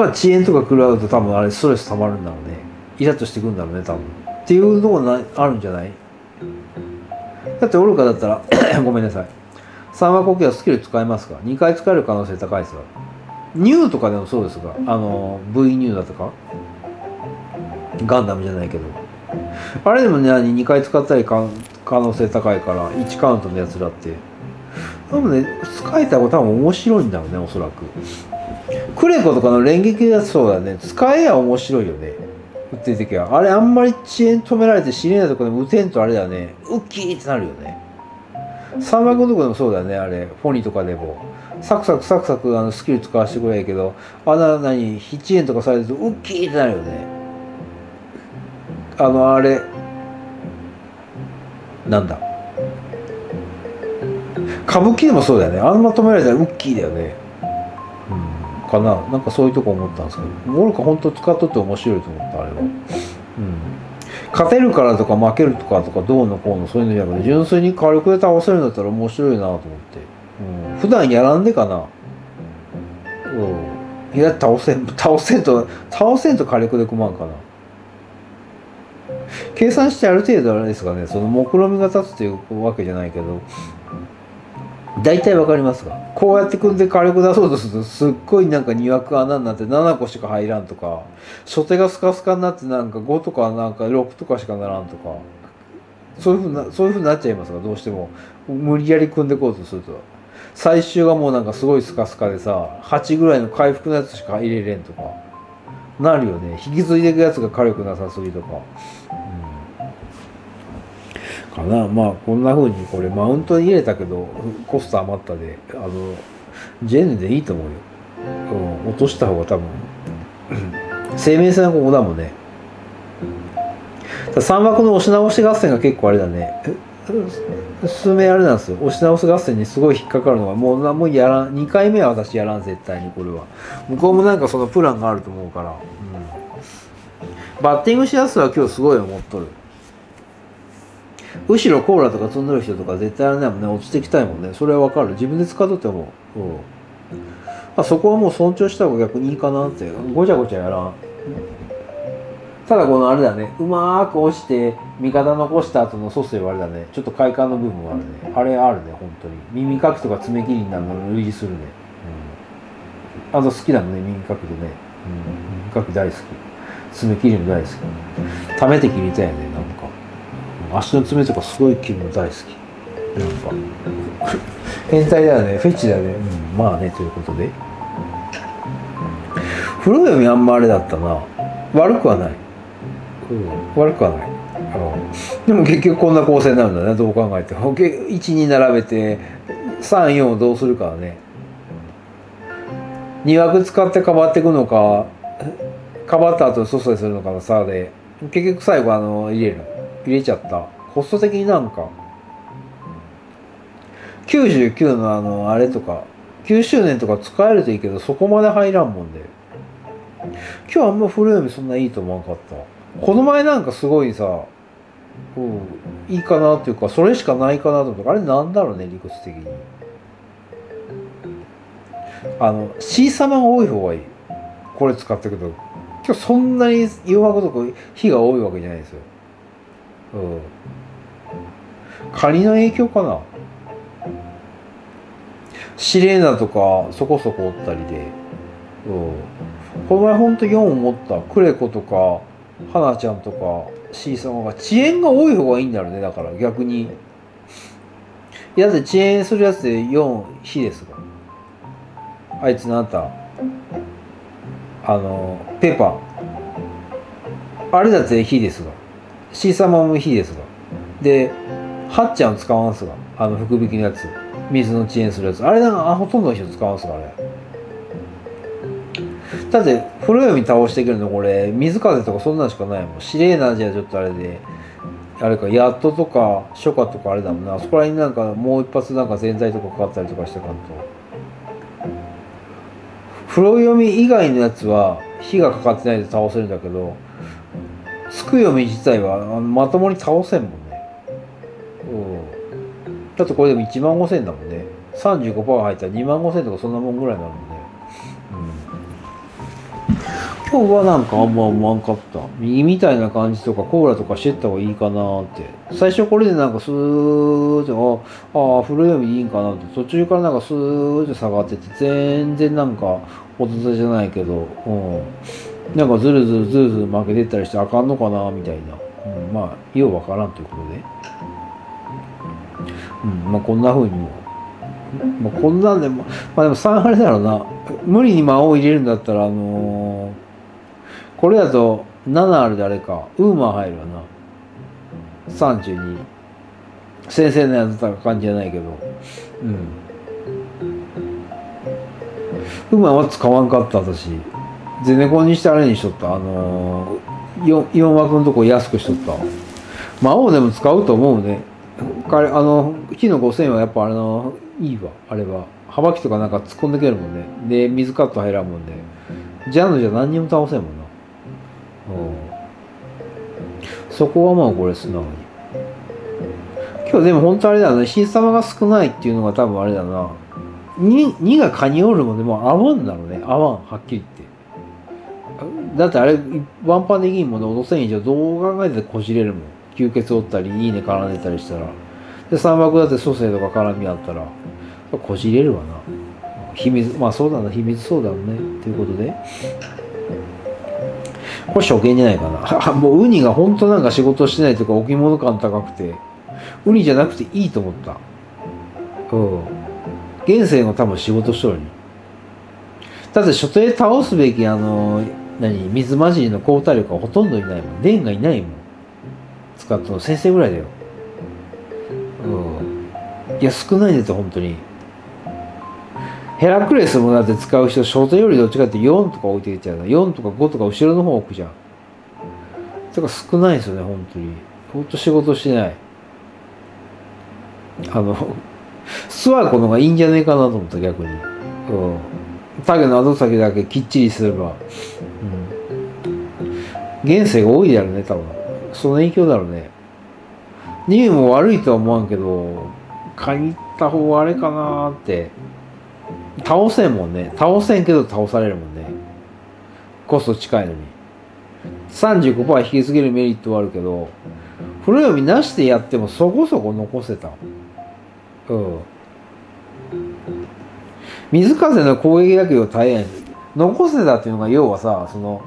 Speaker 1: から遅延とか食らうと多分あれストレス溜まるんだろうね。イラッとしてくるんだろうね多分。っていうとこなあるんじゃない？だってオルカだったら ごめんなさい。三話呼吸はスキル使えますか？2回使える可能性高いですよ。ニューとかでもそうですがあの V ニューだとか？ガンダムじゃないけど。あれでもね2回使ったり可能性高いから1カウントのやつだって。多分ね使えた方が多分面白いんだろうねおそらく。クレコとかの連撃だそうだね。使えや面白いよね打ってる時はあれあんまり遅延止められて知れないとこでも打てんとあれだよね。ウッキーってなるよね。三幕のとこでもそうだよねあれ。フォニーとかでも。サクサクサクサクあのスキル使わせてくれやけどあんな何7円とかされるとウッキーってなるよね。あのあれ。なんだ。歌舞伎でもそうだよね。あんま止められたらウッキーだよね。かな。なんかそういうとこ思ったんですけどオルカ本当使っとって面白いと思ったあれは。うん。勝てるからとか負けるとかとかどうのこうのそういうのじゃなくて純粋に火力で倒せるんだったら面白いなと思って、うん、普段やらんでかな。うん。いや倒せん倒せんと倒せんと火力で組まんかな。計算してある程度あれですかね。その目論みが立つというわけじゃないけど。大体わかりますかこうやって組んで火力出そうとするとすっごいなんか2枠穴になって7個しか入らんとか初手がスカスカになってなんか5とかなんか6とかしかならんとかそういうふうなそういうふうになっちゃいますがどうしても。無理やり組んでこうとすると。最終がもうなんかすごいスカスカでさ8ぐらいの回復のやつしか入れれんとか。なるよね。引き継いでいくやつが火力なさすぎとか、かな。まあこんな風にこれマウントに入れたけどコスト余ったであのジェンヌでいいと思うよ、うん、落とした方が多分。生命線はここだもんね。3枠の押し直し合戦が結構あれだね。数名あれなんですよ。押し直す合戦にすごい引っかかるのがもう何もやらん。2回目は私やらん絶対にこれは。向こうもなんかそのプランがあると思うから、うん、バッティングしやすさは今日すごい思っとる。後ろコーラとか積んでる人とか絶対あれだもんね落ちてきたいもんね。それはわかる。自分で使っとっても。う、うんあ、そこはもう尊重した方が逆にいいかなってごちゃごちゃやらん。ただこのあれだね。うまーく押して味方残した後のソースはあれだね。ちょっと快感の部分はあるね。あれあるね本当に。耳かきとか爪切りになるの類似するね、うん、あと好きなのね耳かきでね、うん、耳かき大好き。爪切りも大好き。溜めて切りたいよね足の爪とかすごい切るの大好き。なんか。変態だよねフェチだよね、うん、まあねということで。風呂読みあんまあれだったな。悪くはない。うん、悪くはない。でも結局こんな構成になるんだねどう考えても。12並べて34をどうするかはね。2枠使ってかばっていくのかかばった後に蘇生するのかの差で結局最後あの入れる入れちゃった。コスト的になんか。99のあのあれとか9周年とか使えるといいけどそこまで入らんもんで。今日あんま古読みそんないいと思わなかった。この前なんかすごいさ、うん、いいかなっていうかそれしかないかなと思った。あれなんだろうね理屈的に。あの C 様が多い方がいい。これ使ったけど今日そんなに誘惑とか火が多いわけじゃないですよ。うん。仮の影響かな？シレーナとかそこそこおったりで、うん、この前ほんと4思ったクレコとか花ちゃんとか C 様が遅延が多い方がいいんだろうねだから。逆に。いやだって遅延するやつで4非ですがあいつなんたあのペーパー。あれだって非ですが C 様も非ですがではっちゃん使わんすがあの福引きのやつ。水の遅延するやつ。あれなんかほとんどの人使わんすがあれ。だって古読み倒してくるのこれ水風とかそんなんしかないもん。シレーナじゃちょっとあれで。あれかやっととか初夏とかあれだもんな。そこら辺になんかもう一発なんか全体とかかかったりとかしてかんと。風呂読み以外のやつは火がかかってないで倒せるんだけどつく読み自体はまともに倒せんもんね。うん。だってこれでも1万5000だもんね。35%入ったら2万5000とかそんなもんぐらいになるもんね。今日はなんかあんま思わんかった。右みたいな感じとかコーラとかしてった方がいいかなって。最初これでなんかスーッとああ古読みいいんかなって。途中からなんかスーッと下がってて全然なんか音じゃないけど、うん、なんかズルズルズルズル負けてったりしてあかんのかなみたいな、うん、まあようわからんということで、うん、まあこんな風にも。まあ、こんなんでも、まあでも3あれだろうな。無理に魔王入れるんだったら、あのーこれだと7あるであれか。ウーマン入るわな。32先生のやつた感じじゃないけど。うん。ウーマンは使わんかった私。ゼネコンにしてあれにしとった？あのー、4, 枠のとこ安くしとった？魔王でも使うと思うね。彼あの木の5000はやっぱあのいいわ。あれは。幅木とかなんか突っ込んでけるもんね。で水カット入らんもんで。ジャンルじゃ何にも倒せんもんな。うん。そこはまあこれ素直に。今日でも本当あれだな新様が少ないっていうのが多分あれだな。2, 2がカニおるもんでもう合わんだろうね。合わん。はっきり言って。だってあれワンパンできんもんね落とせん以上どう考えてこじれるもん。吸血おったりいいね絡んでたりしたら。で三幕だって蘇生とか絡みあったらこじれるわな。秘密まあそうだな。秘密そうだろうね。ということで。これ初見じゃないかな。もうウニが本当なんか仕事してないとか置物感高くて。ウニじゃなくていいと思った。うん。現世の多分仕事しとるにだって初手倒すべきあの何？水混じりの抗体力がほとんどいないもん。電がいないもん。使ったの先生ぐらいだよ。うん。いや少ないんですよ本当に。ヘラクレスもだって使う人ショートよりどっちかって4とか置いてきちゃうな。4とか5とか後ろの方置くじゃん。それから少ないですよね本当に。ほんと仕事してない。あのスワコの方がいいんじゃねえかなと思った逆に。うん。タゲの後先だけきっちりすれば。現世が多いだろうね多分。その影響だろうね。ニューも悪いとは思わんけど借りた方があれかなーって。倒せんもんね。倒せんけど倒されるもんね。コスト近いのに。35%引き継げるメリットはあるけど古読みなしでやってもそこそこ残せた。うん。水風の攻撃だけど大変。残せたっていうのが要はさその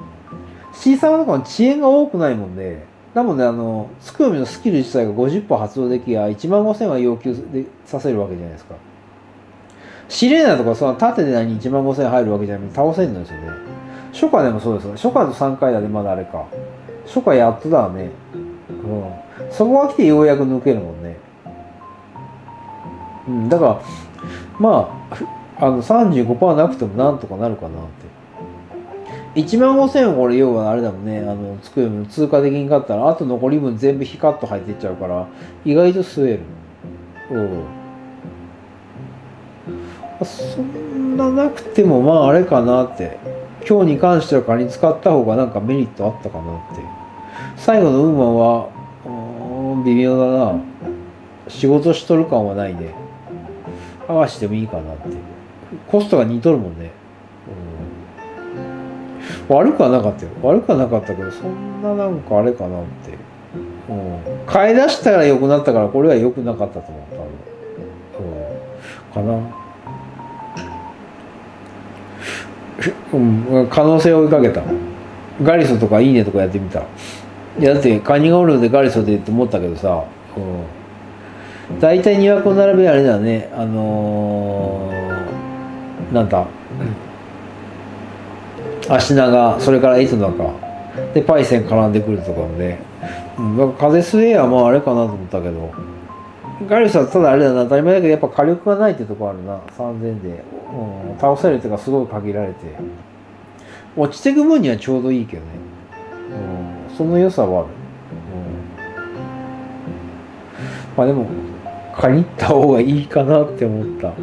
Speaker 1: C 様とかの遅延が多くないもんでなのであのスクーミのスキル自体が50%発動できや1万5000は要求でさせるわけじゃないですか。シレーナとかその縦で何1万5000入るわけじゃなくて倒せんのですよね。初夏でもそうですよ。初夏と3回だでまだあれか。初夏やっとだね。うん。そこが来てようやく抜けるもんね。うんだからまああの35%なくてもなんとかなるかな。1万5000これ要はあれだもんね。あの作る通過できんかったらあと残り分全部ヒカッと入っていっちゃうから意外と吸える。うん。そんななくてもまああれかなって。今日に関しては仮に使った方がなんかメリットあったかなって。最後のウーマンはうん微妙だな。仕事しとる感はないね。合わしてもいいかなって。コストが似とるもんね、悪くはなかったよ。悪くはなかったけどそんななんかあれかなって、うん、買い出したら良くなったからこれは良くなかったと思ったうん、かなうん、可能性を追いかけた。ガリソとかいいねとかやってみた。いやだってカニがおるのでガリソでって思ったけどさ、うん、大体2枠並べあれだね。あのー、なんだ？うん足長それから糸中でパイセン絡んでくるとかで、うん、か風スウェアはまああれかなと思ったけど。ガリスはただあれだな当たり前だけどやっぱ火力がないってとこあるな。3000で、うん、倒せるっていうかすごい限られて。落ちてく分にはちょうどいいけどね、うん、その良さはある、うん、まあでも借りた方がいいかなって思った。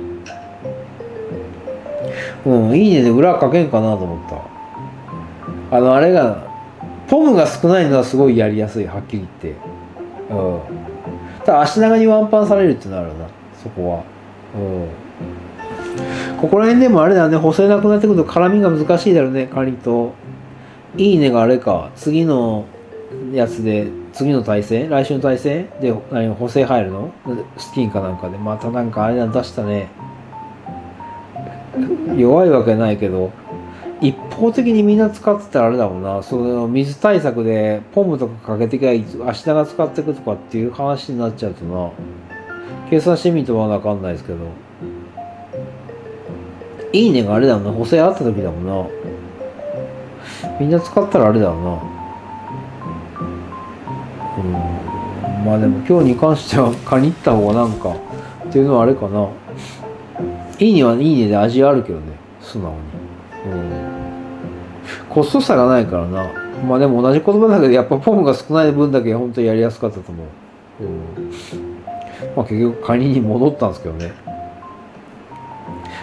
Speaker 1: うんいいねで裏かけんかなと思った。あのあれがポムが少ないのはすごいやりやすいはっきり言って。うん。ただ足長にワンパンされるってなるなそこは。うん。ここら辺でもあれだね補正なくなってくると絡みが難しいだろうね仮と。いいねがあれか。次のやつで次の対戦来週の対戦で何補正入るの？スキンかなんかで。またなんかあれだ出したね。弱いわけないけど。一方的にみんな使ってたらあれだもんな。その水対策でポムとかかけてきゃ足長使っていくとかっていう話になっちゃうとな。計算してみてもわかんないですけど。いいねがあれだもんな。補正あった時だもんな。みんな使ったらあれだよな。うん。まあでも今日に関しては借りった方がなんかっていうのはあれかな。いいねはいいねで味あるけどね。素直に。うん。コスト差がないからな。まあでも同じ言葉だけどやっぱポムが少ない分だけ本当にやりやすかったと思う、うん、まあ結局仮に戻ったんですけどね。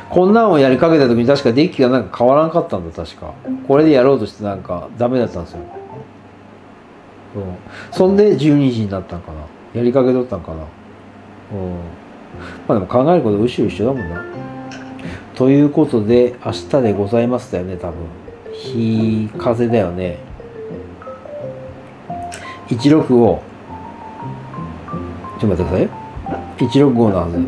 Speaker 1: こんなんをやりかけた時に確かデッキがなんか変わらんかったんだ確か。これでやろうとしてなんかダメだったんですよ、うん、そんで12時になったんかな。やりかけとったんかな。うん。まあでも考えること後ろ一緒だもんな。ということで、明日でございますだよね、多分。日風だよね。165。ちょっと待ってください。165のはず。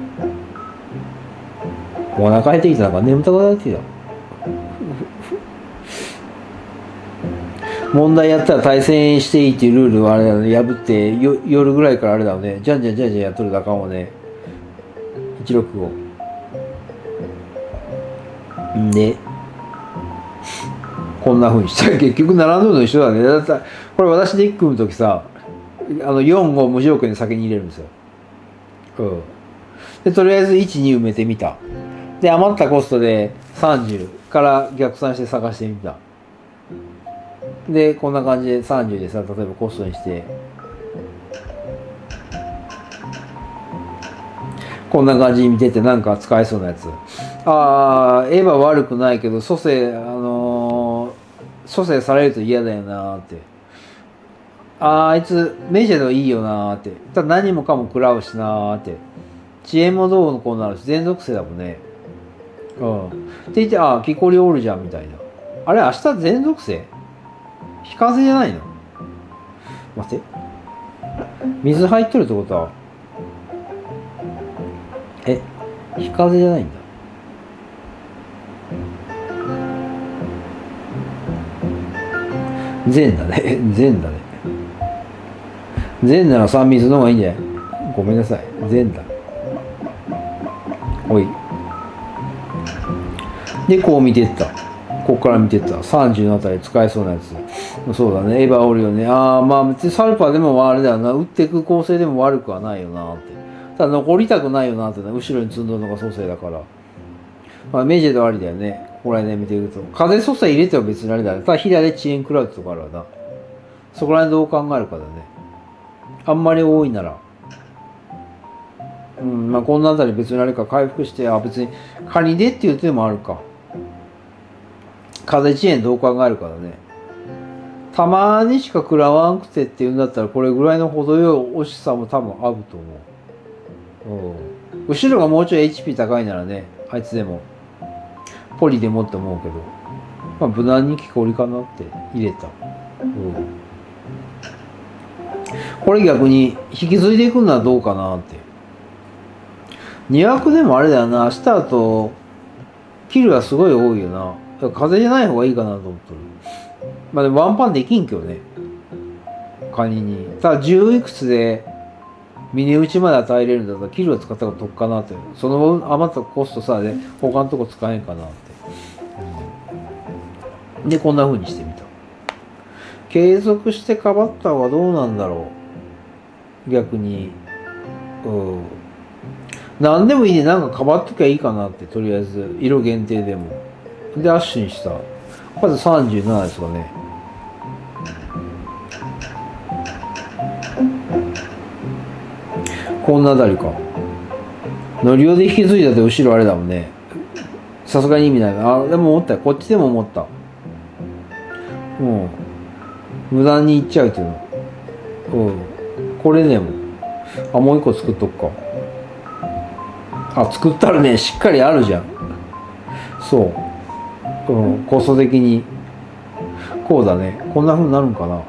Speaker 1: お腹減ってきたなんか眠たくなってきた。問題やったら対戦していいっていうルールをあれだね、破ってよ夜ぐらいからあれだよね。じゃんじゃんじゃんじゃんやっとるだかもね。165。んで、こんな風にしたら 結局並んどるの一緒だね。だってこれ私で1組むときさ、あの4を無条件で先に入れるんですよ。うん。で、とりあえず1、2埋めてみた。で、余ったコストで30から逆算して探してみた。で、こんな感じで30でさ、例えばコストにして、こんな感じに見ててなんか使えそうなやつ。ああ、絵は悪くないけど、蘇生、あの、蘇生されると嫌だよなって。ああ、いつ、メジャーではいいよなーって。ただ何もかも食らうしなーって。遅延もどうのこうなるし、全属性だもんね。うん。って言って、ああ、木こりおるじゃん、みたいな。あれ、明日全属性？非風じゃないの？待って。水入っとるってことは、え、非風じゃないんだ。善だね。善だね。善なら3水の方がいいんじゃない？ごめんなさい。善だ。おい。で、こう見てった。ここから見てった。30のあたり使えそうなやつ。そうだね。エヴァおるよね。ああ、まあ別にサルパでもあれだよな。打っていく構成でも悪くはないよなって。ただ残りたくないよなってね。後ろに積んどるのが蘇生だから。まあメジェではありだよね。ここら辺見ていくと。風蘇生入れては別にあれだね。ただ左で遅延食らうってとこあるわな。そこら辺どう考えるかだね。あんまり多いなら。うん、まあこんなあたり別にあれか回復して、あ、別にカニでっていう手もあるか。風遅延どう考えるかだね。たまにしか食らわんくてっていうんだったらこれぐらいの程よい惜しさも多分合うと思う。うん。後ろがもうちょい HP 高いならね、あいつでも。ポリでもって思うけど。まあ無難に木こりかなって入れた。うん。これ逆に引き継いでいくのはどうかなって。2枠でもあれだよな、明日だと、キルがすごい多いよな。風じゃない方がいいかなと思ってる。まあでもワンパンできんけどね。カニに。ただ10いくつで、峰打ちまで与えれるんだったら、キルを使った方が得かなって。その分余ったコストさ、で、他のとこ使えんかなって。で、こんな風にしてみた。継続してかばった方がどうなんだろう。逆に。うん。何でもいいね。なんかかばっときゃいいかなって、とりあえず。色限定でも。で、アッシュにした。まず37ですかね。こんなあたりか。乗り用で引き継いだって後ろあれだもんね。さすがに意味ないな。あ、でも思ったよ。こっちでも思った。もう、無駄にいっちゃうっていうの。うん。これでも。あ、もう一個作っとくか。あ、作ったらね、しっかりあるじゃん。そう。うん、コスト的に。こうだね。こんな風になるんかな。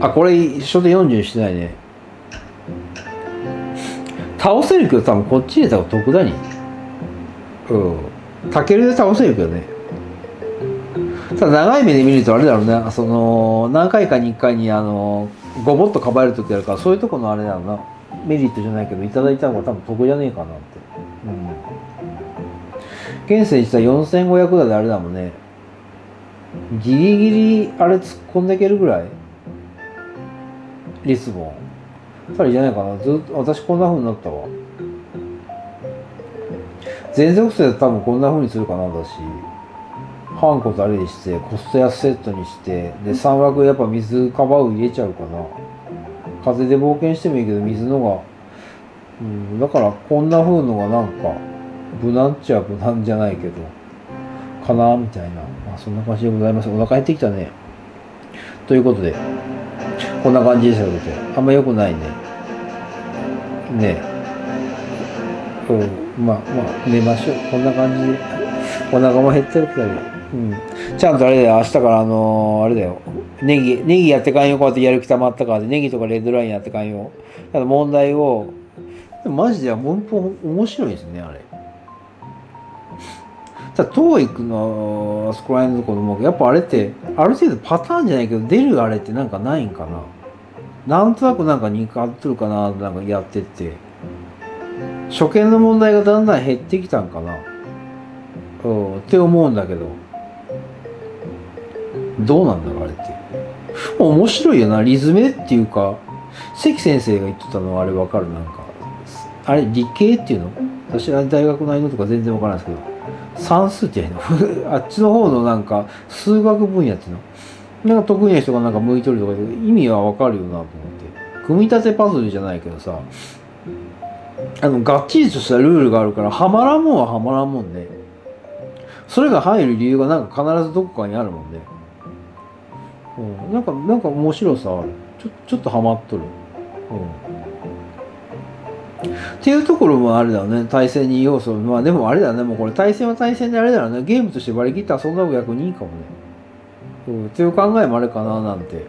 Speaker 1: あ、これ一緒で40してないね。倒せるけど多分こっち入れた方が得だに。うん。タケルで倒せるけどね。ただ長い目で見るとあれだろうね。その、何回かに1回にあの、ごぼっとかばえる時あるから、そういうとこのあれだろうな。メリットじゃないけど、いただいた方が多分得じゃねえかなって。うん。現世自体4500だであれだもんね。ギリギリ、あれ突っ込んでいけるぐらい？リスボン。たりじゃないかな。ずっと、私こんな風になったわ。全属性だと多分こんな風にするかなだし、ハンコとあれにして、コスト安セットにして、で、3枠やっぱ水カバー入れちゃうかな。風で冒険してもいいけど、水のが、うん、だからこんな風のがなんか、無難っちゃ無難じゃないけど、かなみたいな。まあそんな感じでございます。お腹減ってきたね。ということで、こんな感じでしたけど、あんま良くないね。ねえ。う、まあまあ、寝ましょう。こんな感じで。お腹も減ってるくらい。うん。ちゃんとあれだよ、明日からあのーあれだよ。ネギ、ネギやってかんよ、こうやってやる気たまったからで、ネギとかレッドラインやってかんよ。ただ問題を、マジで文法面白いですね、あれ。ただ、TOEIC のあそこら辺のところも、やっぱあれって、ある程度パターンじゃないけど、出るあれってなんかないんかな。なんとなくなんか似通ってるかな、なんかやってって。初見の問題がだんだん減ってきたんかな。うん、って思うんだけど。どうなんだろう、あれって。面白いよな、リズムっていうか、関先生が言ってたのはあれわかる、なんか。あれ、理系っていうの？私は大学内のとか全然わからないですけど、算数って言うの？あっちの方のなんか、数学分野っていうの？なんか得意な人がなんか向いとるとか意味はわかるよなと思って。組み立てパズルじゃないけどさ、あの、がっちりとしたルールがあるから、はまらんもんははまらんもんね。それが入る理由がなんか必ずどこかにあるもんね。うん、なんか、なんか面白さある。ちょ、ちょっとハマっとる。うん。っていうところもあれだよね。対戦に要素。まあでもあれだね。もうこれ対戦は対戦であれだよね。ゲームとして割り切ったらそんな方が逆にいいかもね。うん。っていう考えもあるかななんて。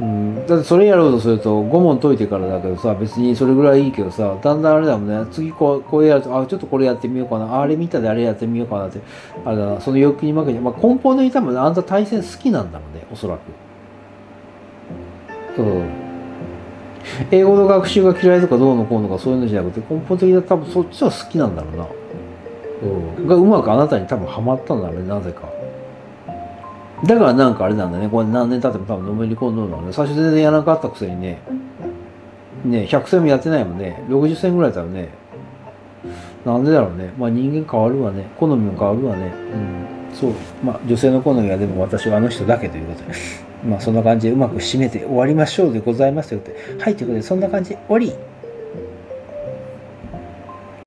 Speaker 1: うん。だってそれやろうとすると5問解いてからだけどさ、別にそれぐらいいいけどさ、だんだんあれだもんね。次こう、こうやると、あ、ちょっとこれやってみようかな。あれ見たであれやってみようかなって。あれだな。その欲求に負けて。まあ根本的に多分あんた対戦好きなんだろうね。おそらく。うん。英語の学習が嫌いとかどうのこうのかそういうのじゃなくて根本的に多分そっちは好きなんだろうな。うん。がうまくあなたに多分ハマったんだろうね、なぜか。だからなんかあれなんだね。これ何年経っても多分のめり込んどるんだろうね。最初全然やらなかったくせにね。ね100戦もやってないもんね。60戦ぐらいだったらね。なんでだろうね。まあ人間変わるわね。好みも変わるわね。うん。そう。まあ女性の好みはでも私はあの人だけということで。まあそんな感じでうまく締めて終わりましょうでございますということで。はい、ということでそんな感じで終わり。